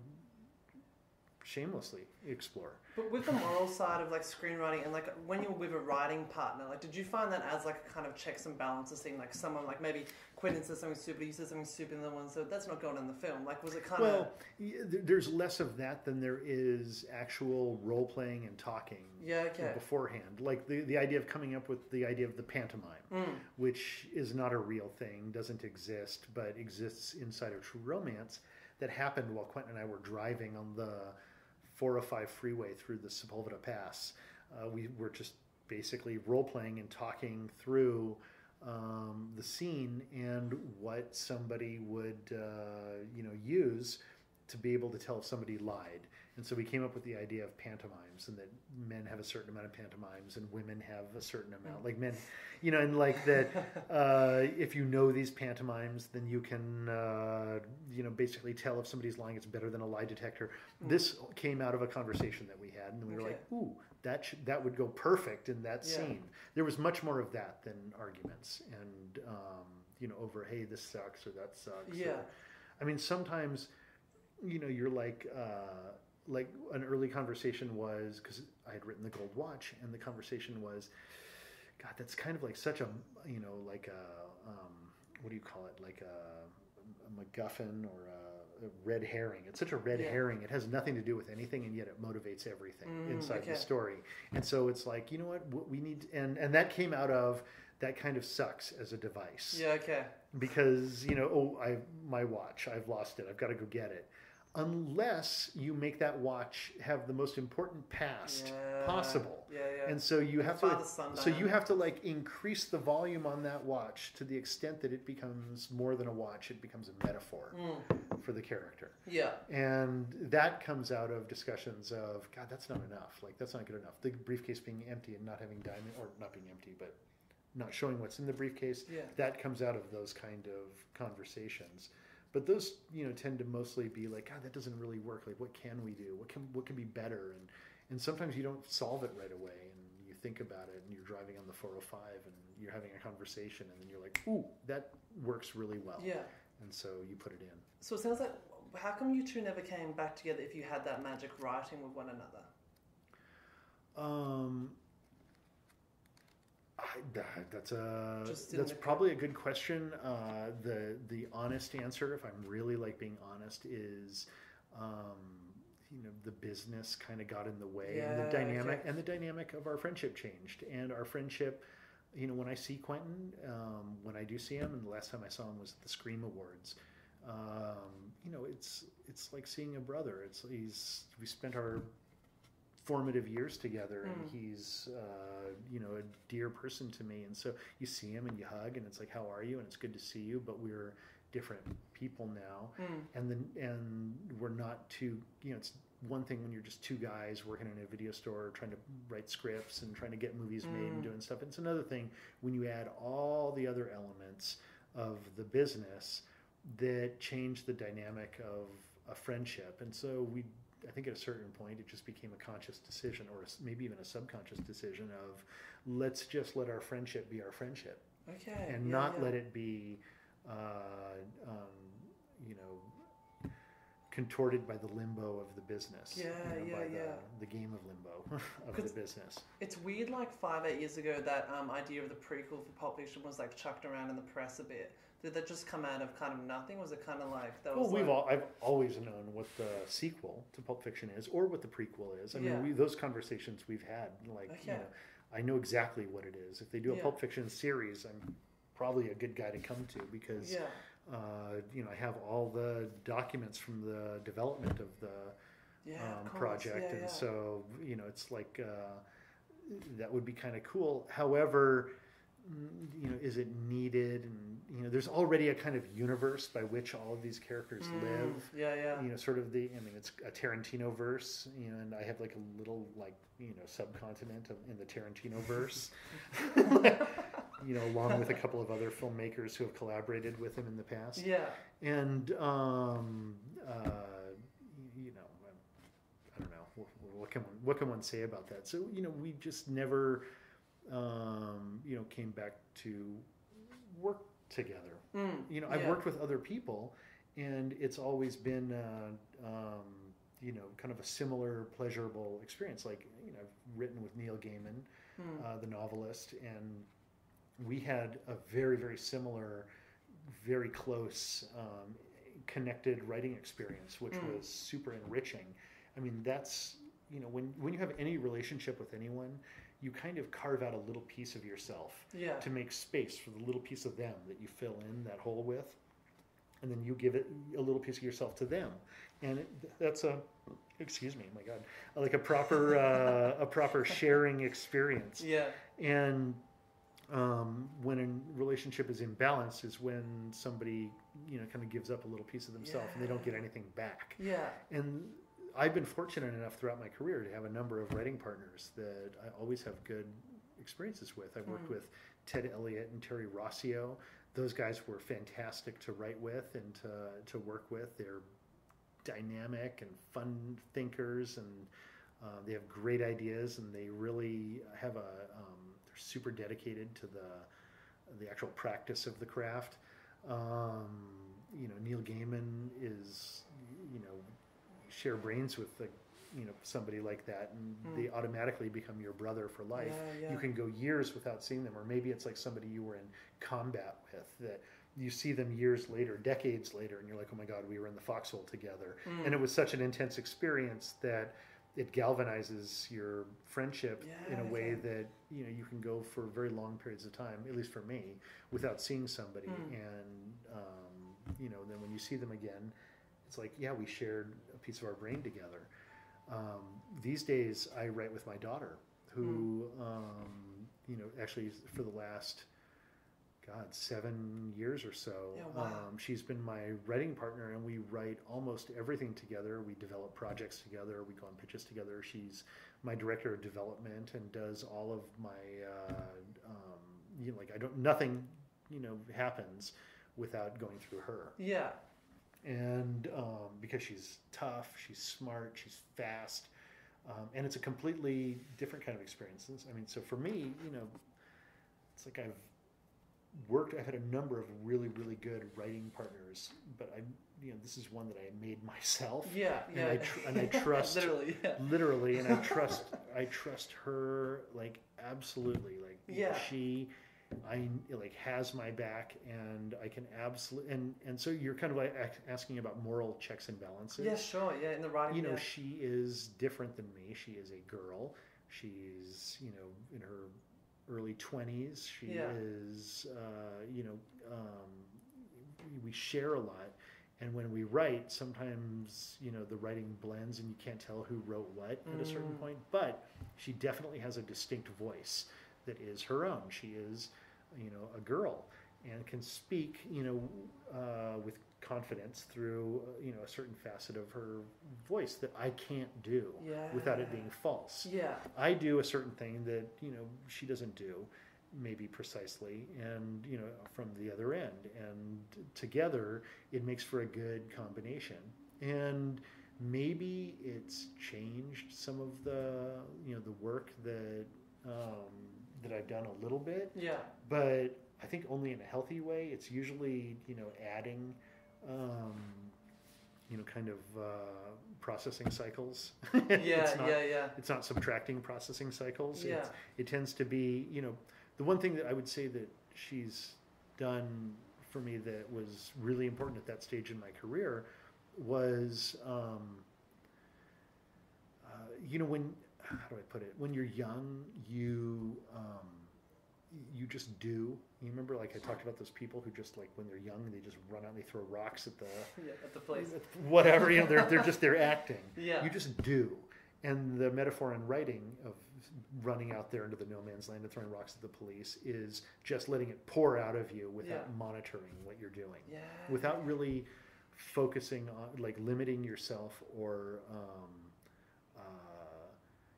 shamelessly explore. But with the moral side of like screenwriting and like when you're with a writing partner, like did you find that as like a kind of checks and balances thing? Like someone like maybe Quentin says something stupid, you said something stupid, and the one said that's not going in the film. Like was it kind Well, of well? there's less of that than there is actual role playing and talking yeah okay beforehand. Like the the idea of coming up with the idea of the pantomime. mm. which is not a real thing, doesn't exist, but exists inside of True Romance that happened while Quentin and I were driving on the 405 freeway through the Sepulveda Pass. Uh, we were just basically role playing and talking through um, the scene and what somebody would uh, you know use to be able to tell if somebody lied. And so we came up with the idea of pantomimes, and that men have a certain amount of pantomimes, and women have a certain amount. Like men, you know, and like that. Uh, if you know these pantomimes, then you can, uh, you know, basically tell if somebody's lying. It's better than a lie detector. This came out of a conversation that we had, and we were like, "Ooh, that sh- that would go perfect in that Yeah. scene." There was much more of that than arguments, and um, you know, over hey, this sucks or that sucks. Yeah. Or, I mean, sometimes, you know, you're like, uh, like an early conversation was because I had written the Gold Watch, and the conversation was, God, that's kind of like such a, you know, like a, um, what do you call it, like a, a MacGuffin or a, a red herring. It's such a red Yeah. herring. It has nothing to do with anything, and yet it motivates everything Mm, inside okay. the story. And so it's like, you know what, what we need, and and that came out of that kind of sucks as a device Yeah. Okay. because you know oh i my watch i've lost it i've got to go get it unless you make that watch have the most important past Yeah, possible Yeah. Yeah. and so you have Father to so you have to like increase the volume on that watch to the extent that it becomes more than a watch it becomes a metaphor Mm, for the character yeah. and that comes out of discussions of god that's not enough like that's not good enough the briefcase being empty and not having diamond or not being empty but not showing what's in the briefcase Yeah. that comes out of those kind of conversations but those you know tend to mostly be like god that doesn't really work. Like what can we do? What can what can be better? And and sometimes you don't solve it right away and you think about it and you're driving on the 405 and you're having a conversation and then you're like ooh that works really well. Yeah. and so you put it in. So it sounds like, how come you two never came back together if you had that magic writing with one another? Um, that's a that's the- probably a good question. Uh, the the honest answer, if I'm really like being honest, is um, you know the business kind of got in the way, and the dynamic okay. and the dynamic of our friendship changed, and our friendship. You know, when I see Quentin, um, when I do see him, and the last time I saw him was at the Scream Awards. Um, you know, it's it's like seeing a brother. It's he's we spent our formative years together and Mm. he's uh, you know a dear person to me and so you see him and you hug and it's like how are you and it's good to see you but we're different people now Mm. and then and we're not two you know it's one thing when you're just two guys working in a video store trying to write scripts and trying to get movies made and Mm. doing stuff it's another thing when you add all the other elements of the business that change the dynamic of a friendship and so we i think at a certain point it just became a conscious decision or maybe even a subconscious decision of let's just let our friendship be our friendship Okay. and yeah, not yeah. let it be, uh, um, you know, contorted by the limbo of the business. Yeah, you know, yeah, by the, yeah. the game of limbo of the business. It's weird, like five, eight years ago, that um, idea of the prequel for Pulp Fiction was like chucked around in the press a bit. Did that just come out of kind of nothing? Was it kind of like that Well, was we've like, all, I've always known what the sequel to Pulp Fiction is, or what the prequel is. I Yeah. mean, we, those conversations we've had, like, you know, I know exactly what it is. If they do a Yeah. Pulp Fiction series, I'm probably a good guy to come to because yeah, uh, you know I have all the documents from the development of the um, of project, and so you know it's like uh, that would be kind of cool. However, mm, you know, is it needed? And you know, there's already a kind of universe by which all of these characters Mm, live. Yeah, yeah. You know, sort of the. I mean, it's a Tarantino verse, you know, and I have like a little like you know subcontinent of, in the Tarantino verse. you know, along with a couple of other filmmakers who have collaborated with him in the past yeah. and um, uh, you know, I don't know what, what can one, what can one say about that. So you know, we just never, um, you know, came back to work together. Mm, You know, I've worked with other people, and it's always been, uh, um, you know, kind of a similar pleasurable experience. Like you know, I've written with Neil Gaiman, Mm. uh, the novelist, and we had a very, very similar, very close, um, connected writing experience, which Mm. was super enriching. I mean, that's you know, when when you have any relationship with anyone, you kind of carve out a little piece of yourself Yeah. to make space for the little piece of them that you fill in that hole with, and then you give it a little piece of yourself to them, and it, that's a excuse me, my God, like a proper uh, a proper sharing experience. Yeah. And um, when a relationship is imbalanced, is when somebody you know kind of gives up a little piece of themselves and they don't get anything back. Yeah. And I've been fortunate enough throughout my career to have a number of writing partners that I always have good experiences with. I've worked Mm. with Ted Elliott and Terry Rossio. Those guys were fantastic to write with and to, to work with. They're dynamic and fun thinkers, and uh, they have great ideas, and they really have a um, they're super dedicated to the the actual practice of the craft. Um, you know, Neil Gaiman is you know share brains with the you know somebody like that, and Hmm. they automatically become your brother for life. Yeah, yeah. You can go years without seeing them, or maybe it's like somebody you were in combat with that you see them years later, decades later, and you're like, oh my God, we were in the foxhole together. Mm. And it was such an intense experience that it galvanizes your friendship in a way yeah. that you know you can go for very long periods of time, at least for me, without seeing somebody. Mm. And um, you know, then when you see them again, it's like, yeah, we shared a piece of our brain together. Um, these days, I write with my daughter, who um, you know actually for the last God, seven years or so. Wow. um, she's been my writing partner, and we write almost everything together. We develop projects together. We go on pitches together. She's my director of development and does all of my, uh, um, you know, like I don't nothing, you know, happens without going through her. Yeah. And um, because she's tough, she's smart, she's fast, um, and it's a completely different kind of experience. I mean, so for me, you know, it's like I've worked. I've had a number of really, really good writing partners, but I, you know, this is one that I made myself. Yeah. And Yeah. I tr- and I trust- Literally. Yeah. literally, and I trust. I trust her like absolutely. Like Yeah. she, I like has my back, and I can absolutely. And and so you're kind of like asking about moral checks and balances Yeah. Sure. Yeah. In the writing. you know yeah. she is different than me she is a girl she's you know in her early 20s she Yeah. is uh, you know um, we- share a lot and when we write sometimes you know the writing blends and you can't tell who wrote what at a certain Mm. point but she definitely has a distinct voice that is her own she is you know a girl and can speak you know uh, with confidence through uh, you know a certain facet of her voice that I can't do Yeah. without it being false. Yeah. I do a certain thing that you know she doesn't do, maybe precisely, and you know from the other end, and together it makes for a good combination. And maybe it's changed some of the you know the work that um, that I've done a little bit, Yeah. but I think only in a healthy way. It's usually you know adding, um, you know, kind of uh, processing cycles. Yeah. it's not, yeah. Yeah. It's not subtracting processing cycles. Yeah. It's, it tends to be you know the one thing that I would say that she's done for me that was really important at that stage in my career was um, uh, you know when how do I put it when you're young you um, you just do you remember like I talked about those people who just like when they're young they just run out and they throw rocks at the Yeah. At the place. whatever you know they're, they're just they're acting Yeah. you just do and the metaphor in writing of running out there into the no man's land and throwing rocks at the police is just letting it pour out of you without Yeah. monitoring what you're doing Yeah. without really focusing on like limiting yourself or um,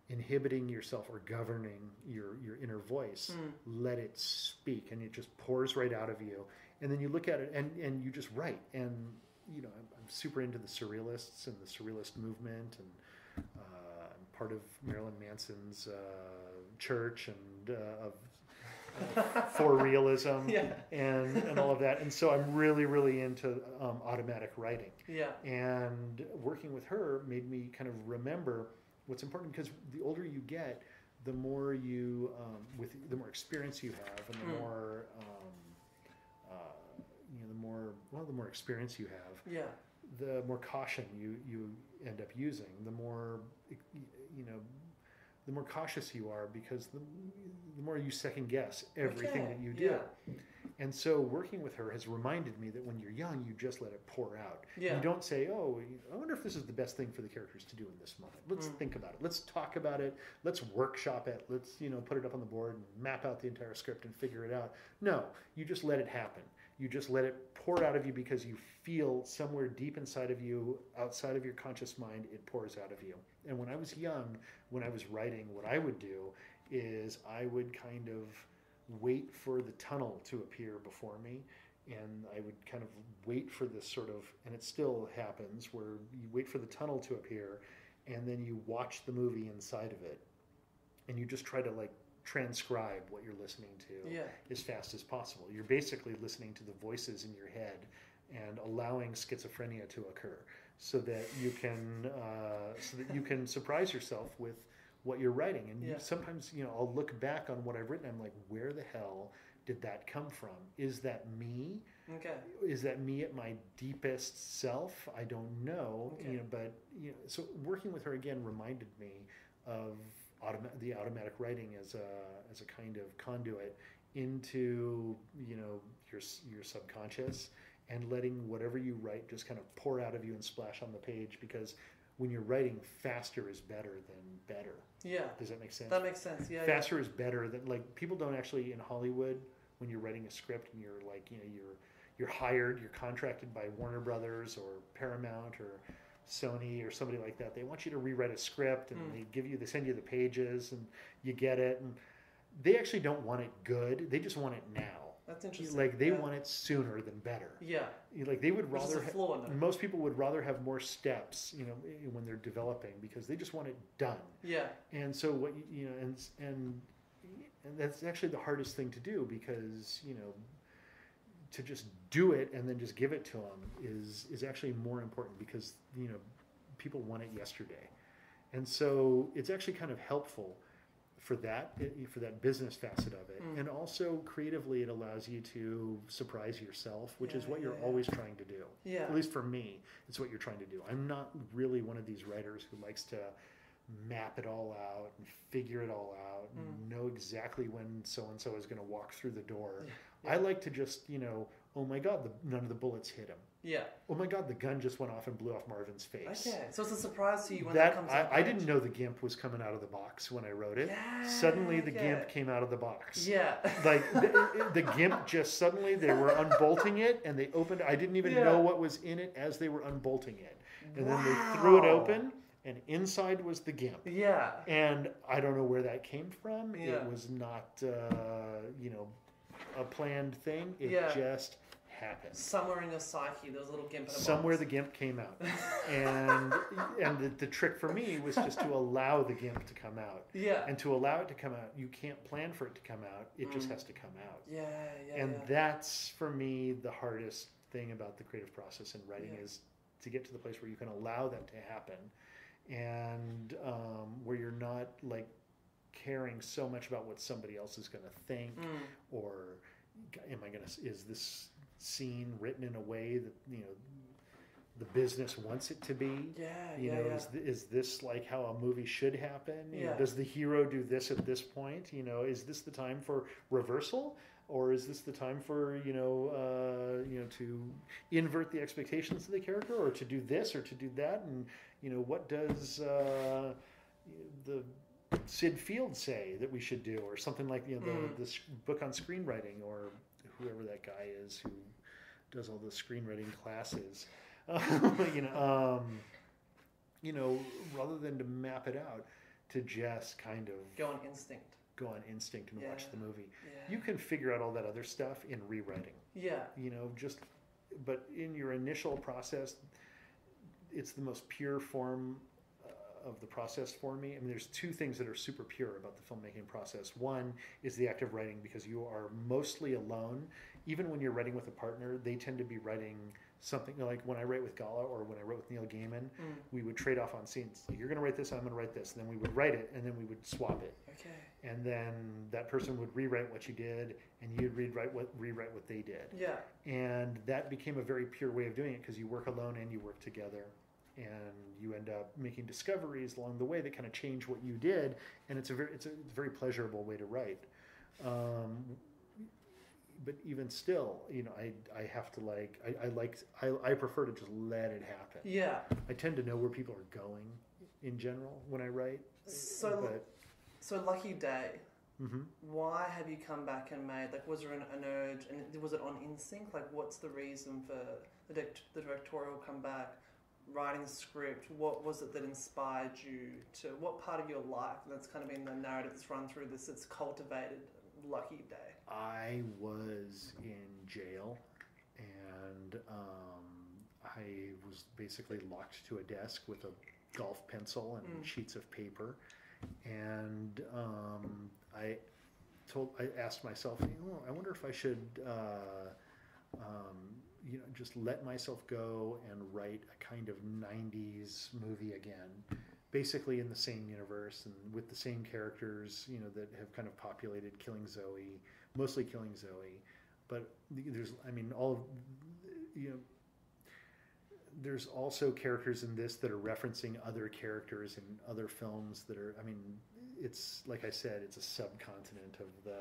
inhibiting yourself or governing your your inner voice Mm. let it speak and it just pours right out of you and then you look at it and and you just write and you know i'm, I'm super into the surrealists and the surrealist movement and uh, i'm part of marilyn manson's uh, church and uh, of for realism Yeah. and and all of that and so i'm really really into um, automatic writing Yeah. and working with her made me kind of remember what's important because the older you get the more you um, with the more experience you have and the Mm. more um, uh, you know the more well the more experience you have Yeah. the more caution you you end up using the more you know the more cautious you are because the, the more you second guess everything Okay, that you do yeah. And so working with her has reminded me that when you're young, you just let it pour out. Yeah. You don't say, "Oh, I wonder if this is the best thing for the characters to do in this moment." Let's Mm. think about it. Let's talk about it. Let's workshop it. Let's you know put it up on the board and map out the entire script and figure it out. No, you just let it happen. You just let it pour out of you because you feel somewhere deep inside of you, outside of your conscious mind, it pours out of you. And when I was young, when I was writing, what I would do is I would kind of wait for the tunnel to appear before me and I would kind of wait for this sort of, and it still happens, where you wait for the tunnel to appear, and then you watch the movie inside of it, and you just try to like transcribe what you're listening to Yeah. as fast as possible. You're basically listening to the voices in your head and allowing schizophrenia to occur, so that you can, uh, so that you can surprise yourself with what you're writing. And you, sometimes, you know, I'll look back on what I've written. I'm like, where the hell did that come from? Is that me? Okay. Is that me at my deepest self? I don't know. Okay. You know, but you know, so working with her again reminded me of automa- the automatic writing as a as a kind of conduit into you know your your subconscious and letting whatever you write just kind of pour out of you and splash on the page because when you're writing faster is better than better Yeah. does that make sense That makes sense. Yeah. yeah. faster is better than like people don't actually in Hollywood when you're writing a script and you're like you know you're you're hired you're contracted by Warner Brothers or Paramount or Sony or somebody like that they want you to rewrite a script and Mm. they give you they send you the pages and you get it and they actually don't want it good they just want it now That's interesting. like they yeah. want it sooner than better Yeah. like they would Which rather ha- flaw in it. most people would rather have more steps you know when they're developing because they just want it done Yeah. and so what you, you know and and and that's actually the hardest thing to do because you know to just do it and then just give it to them is is actually more important because you know people want it yesterday and so it's actually kind of helpful for that for that business facet of it Mm. and also creatively it allows you to surprise yourself which is what yeah, you're yeah. always trying to do Yeah. at least for me it's what you're trying to do i'm not really one of these writers who likes to map it all out and figure it all out and Mm. know exactly when so and so is going to walk through the door Yeah. i like to just you know oh my god the, none of the bullets hit him Yeah. oh my god the gun just went off and blew off marvin's face Okay. So it's a surprise to you when that, that comes I, on I didn't know the gimp was coming out of the box when i wrote it Yeah, suddenly the yeah. gimp came out of the box Yeah. like the, the gimp just suddenly they were unbolting it and they opened i didn't even Yeah. know what was in it as they were unbolting it and then they threw it open and inside was the gimp Yeah. and i don't know where that came from Yeah. it was not uh, you know a planned thing it just happened Somewhere in your psyche, there was a little gimp somewhere the gimp came out and and the, the trick for me was just to allow the gimp to come out Yeah. and to allow it to come out you can't plan for it to come out it just Mm. has to come out yeah. Yeah. and yeah. that's for me the hardest thing about the creative process in writing Yeah. is to get to the place where you can allow that to happen and um, where you're not like caring so much about what somebody else is going to think Mm. or am i going to is this scene written in a way that you know the business wants it to be Yeah. you yeah. know yeah. is, th- is this like how a movie should happen you know, Yeah. does the hero do this at this point you know is this the time for reversal or is this the time for you know uh, you know to invert the expectations of the character or to do this or to do that and you know what does uh, the Syd Field say that we should do or something like you know the, Mm. the s- book on screenwriting or whoever that guy is who does all the screenwriting classes you know um, you know rather than to map it out to just kind of Go on instinct. go on instinct and watch the movie Yeah. you can figure out all that other stuff in rewriting Yeah. you know just but in your initial process it's the most pure form of the process for me. I mean there's two things that are super pure about the filmmaking process. One is the act of writing because you are mostly alone. Even when you're writing with a partner they tend to be writing something like when i write with gala or when i wrote with neil gaiman Mm. we would trade off on scenes. You're going to write this i'm going to write this. And then we would write it and then we would swap it. Okay. and then that person would rewrite what you did and you'd rewrite what rewrite what they did. Yeah. and that became a very pure way of doing it because you work alone and you work together and you end up making discoveries along the way that kind of change what you did and it's a very it's a very pleasurable way to write um, but even still, you know, I I have to like I, I like I, I prefer to just let it happen. Yeah. I tend to know where people are going in general when I write. So, but so Lucky Day. mhm. Why have you come back and made like was there an, an urge and was it on instinct? Like what's the reason for the, the directorial comeback, writing the script? What was it that inspired you to what part of your life that's kind of been the narrative that's run through this that's cultivated Lucky Day? I was in jail and um, I was basically locked to a desk with a golf pencil and Mm. sheets of paper. And um, I told, I asked myself, oh, I wonder if I should, uh, um, you know, just let myself go and write a kind of 90s movie again. Basically, in the same universe and with the same characters, you know, that have kind of populated Killing Zoe, mostly killing Zoe, but there's, I mean, all of, you know, there's also characters in this that are referencing other characters in other films that are, I mean, it's like I said, it's a subcontinent of the,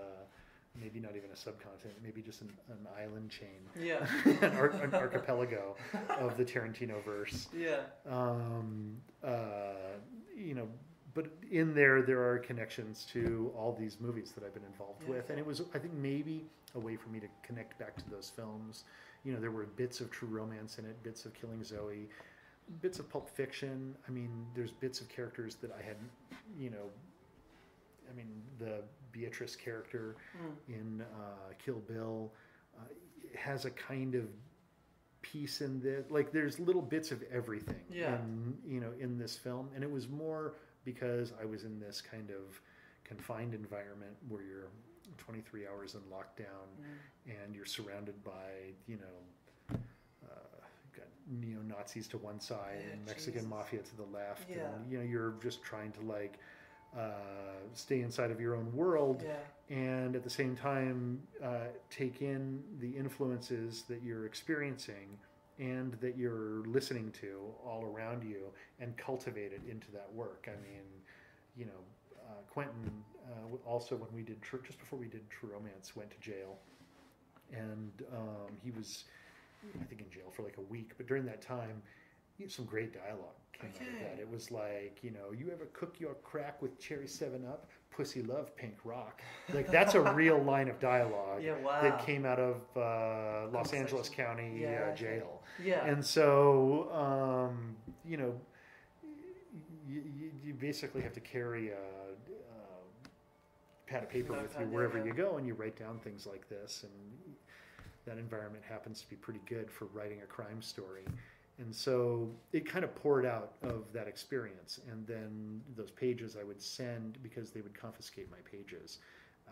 maybe not even a subcontinent, maybe just an, an island chain, Yeah. an, ar- an archipelago of the Tarantino verse Yeah. um, uh, you know, but in there there are connections to all these movies that I've been involved Yeah. with, and it was I think maybe a way for me to connect back to those films. You know, there were bits of True Romance in it, bits of Killing Zoe, bits of Pulp Fiction. I mean, there's bits of characters that I had, you know. I mean, the Beatrice character Mm. in uh, Kill Bill uh, has a kind of piece in this. Like there's little bits of everything. Yeah. In, you know, in this film, and it was more because I was in this kind of confined environment where you're 23 hours in lockdown Mm. and you're surrounded by you know. Uh, neo Nazis to one side Yeah, and Mexican Jesus. mafia to the left, Yeah. and you know you're just trying to like uh, stay inside of your own world Yeah. and at the same time uh, take in the influences that you're experiencing and that you're listening to all around you and cultivate it into that work. I mean, you know, uh, Quentin uh, also when we did True, just before we did True Romance went to jail, and um, he was I think in jail for like a week. But during that time, some great dialogue came out of that. It was like, you know, you ever cook your crack with cherry Seven Up? Pussy love pink rock. Like that's a real line of dialogue Yeah, wow. that came out of uh, Los Angeles County Yeah, uh, jail. Yeah. And so, um, you know, you, you, basically have to carry a, a pad of paper with you wherever you go, and you write down things like this. And that environment happens to be pretty good for writing a crime story. And so it kind of poured out of that experience. And then those pages I would send because they would confiscate my pages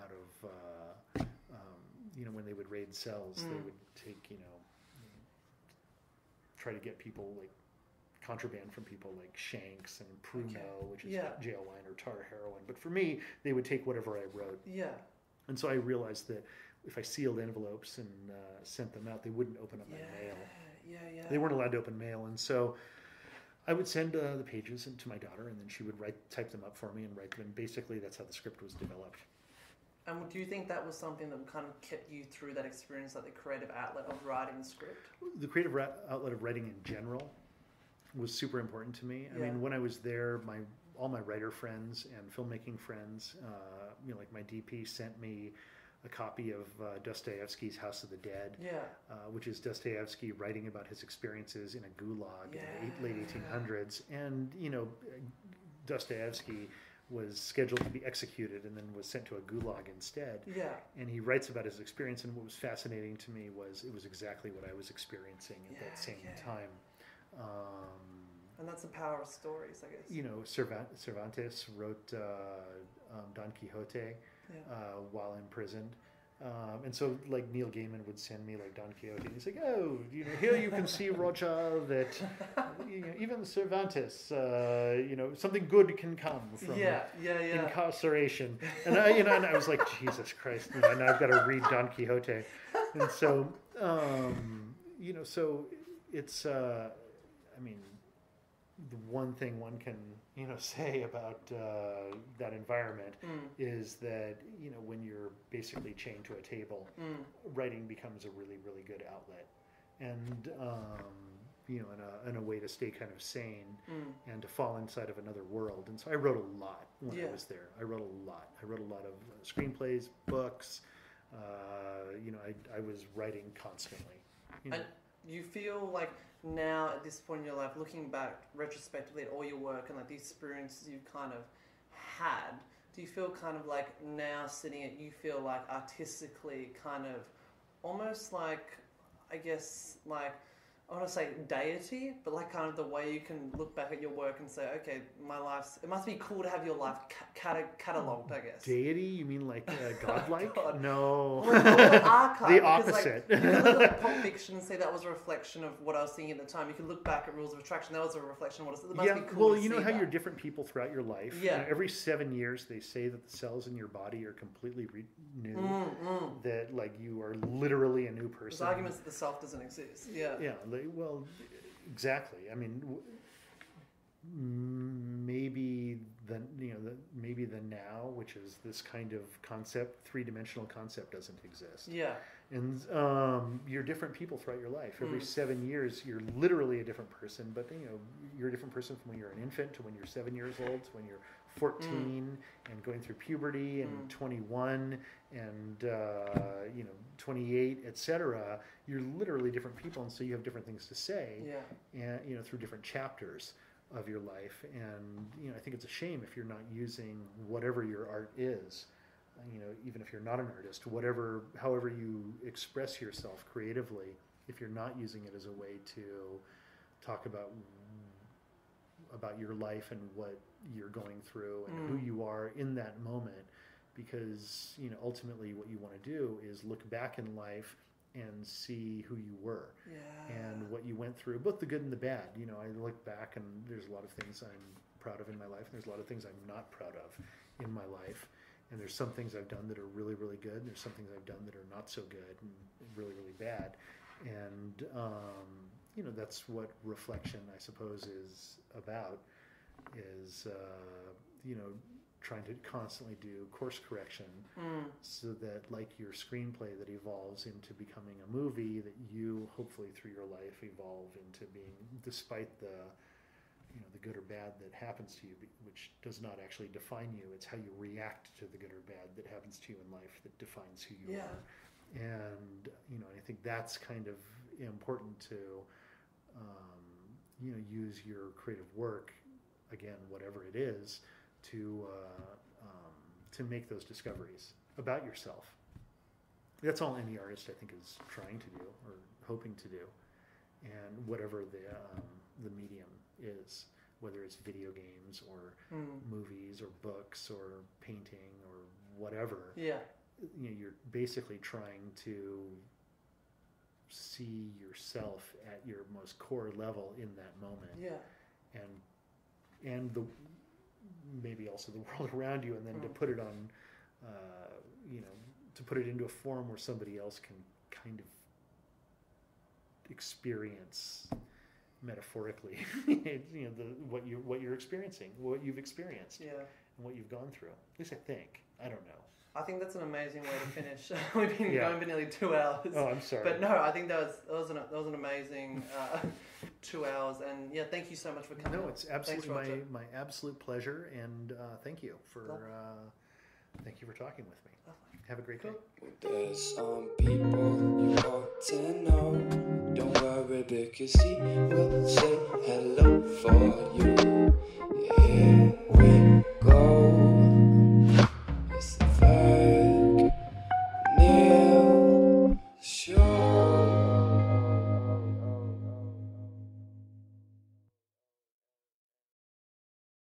out of, uh, um, you know, when they would raid cells, they Mm. would take, you know, try to get people like contraband from people like Shanks and Pruno, Okay. which is Yeah. jail wine or tar heroin. But for me, they would take whatever I wrote. yeah. And so I realized that if I sealed envelopes and uh, sent them out, they wouldn't open up my Yeah. mail. Yeah. Yeah. They weren't allowed to open mail, and so I would send uh, the pages to my daughter, and then she would write, type them up for me, and write them. And basically, that's how the script was developed. And do you think that was something that kind of kept you through that experience, like the creative outlet of writing the script? The creative outlet of writing in general was super important to me. I Yeah. mean, when I was there, my all my writer friends and filmmaking friends, uh, you know, like my DP sent me a copy of uh, Dostoevsky's House of the Dead. Yeah. uh, which is Dostoevsky writing about his experiences in a gulag in the eight, late 1800s. And, you know, Dostoevsky was scheduled to be executed and then was sent to a gulag instead. Yeah. And he writes about his experience. And what was fascinating to me was it was exactly what I was experiencing at Yeah, that same time. Um, And that's the power of stories, I guess. you know, Cervantes wrote uh, um, Don Quixote Yeah. uh, while imprisoned. Um, and so, like Neil Gaiman would send me like Don Quixote. and He's like, "Oh, you know, here you can see Roger that you know, even Cervantes, uh, you know, something good can come from yeah. Yeah. Yeah. incarceration." And I, you know, and I was like, "Jesus Christ!" You know, and I've got to read Don Quixote. And so, um, you know, so it's, uh, I mean, the one thing one can you know say about uh, that environment Mm. is that you know when you're basically chained to a table, Mm. writing becomes a really really good outlet, and um, you know in a, in a way to stay kind of sane Mm. and to fall inside of another world. And so I wrote a lot when Yeah. I was there. I wrote a lot. I wrote a lot of uh, screenplays, books. Uh, you know, I, I was writing constantly. You know, And you feel like now at this point in your life, looking back retrospectively at all your work and like the experiences you've kind of had, do you feel kind of like now sitting it, you feel like artistically kind of almost like, I guess, like, I want to say deity, but like kind of the way you can look back at your work and say, okay, my life's, it must be cool to have your life ca- cata- catalogued, I guess. deity? You mean like uh, godlike? God. no. Well, archive, the because, like, opposite. you can look at Pulp Fiction and say that was a reflection of what I was thinking at the time. You can look back at Rules of Attraction, that was a reflection of what it was. It must yeah, be cool well, you know how that. you're different people throughout your life. You Yeah. know, every seven years, they say that the cells in your body are completely renewed. Mm, mm. That like you are literally a new There's person. arguments that the self doesn't exist. Yeah. Yeah, well, exactly. I mean, w- maybe the you know the maybe the now, which is this kind of concept, three dimensional concept, doesn't exist. Yeah. And um, you're different people throughout your life. Every Mm. seven years, you're literally a different person. But you know, you're a different person from when you're an infant to when you're seven years old to when you're 14 and going through puberty and Mm. 21 and uh, you know 28, etc. You're literally different people, and so you have different things to say Yeah. and you know through different chapters of your life and you know i think it's a shame if you're not using whatever your art is you know even if you're not an artist whatever however you express yourself creatively if you're not using it as a way to talk about about your life and what you're going through and who Mm. you are in that moment because you know ultimately what you want to do is look back in life and see who you were Yeah. and what you went through, both the good and the bad. You know, I look back and there's a lot of things I'm proud of in my life, and there's a lot of things I'm not proud of in my life. And there's some things I've done that are really, really good, and there's some things I've done that are not so good and really, really bad. And, um, you know, that's what reflection, I suppose, is about, is, uh, you know, trying to constantly do course correction Mm. so that like your screenplay that evolves into becoming a movie that you hopefully through your life evolve into being despite the you know the good or bad that happens to you which does not actually define you it's how you react to the good or bad that happens to you in life that defines who you Yeah. are and you know i think that's kind of important to um, you know use your creative work again whatever it is to uh, um, to make those discoveries about yourself that's all any artist i think is trying to do or hoping to do and whatever the um, the medium is whether it's video games or Mm. movies or books or painting or whatever Yeah. you know, you're basically trying to see yourself at your most core level in that moment Yeah. and and the maybe also the world around you and then to Mm. put it on uh, you know to put it into a form where somebody else can kind of experience metaphorically you know the what you what you're experiencing what you've experienced Yeah. and what you've gone through at least i think i don't know I think that's an amazing way to finish. We've been Yeah. going for nearly two hours. oh i'm sorry But no, I think that was that was an, that was an amazing uh, two hours, and yeah, thank you so much for coming. No, it's absolutely Roger. my, my absolute pleasure, and uh, thank you for uh, thank you for talking with me. Lovely. Have a great day. There's some people you ought to know. Don't worry, because he will say hello for you.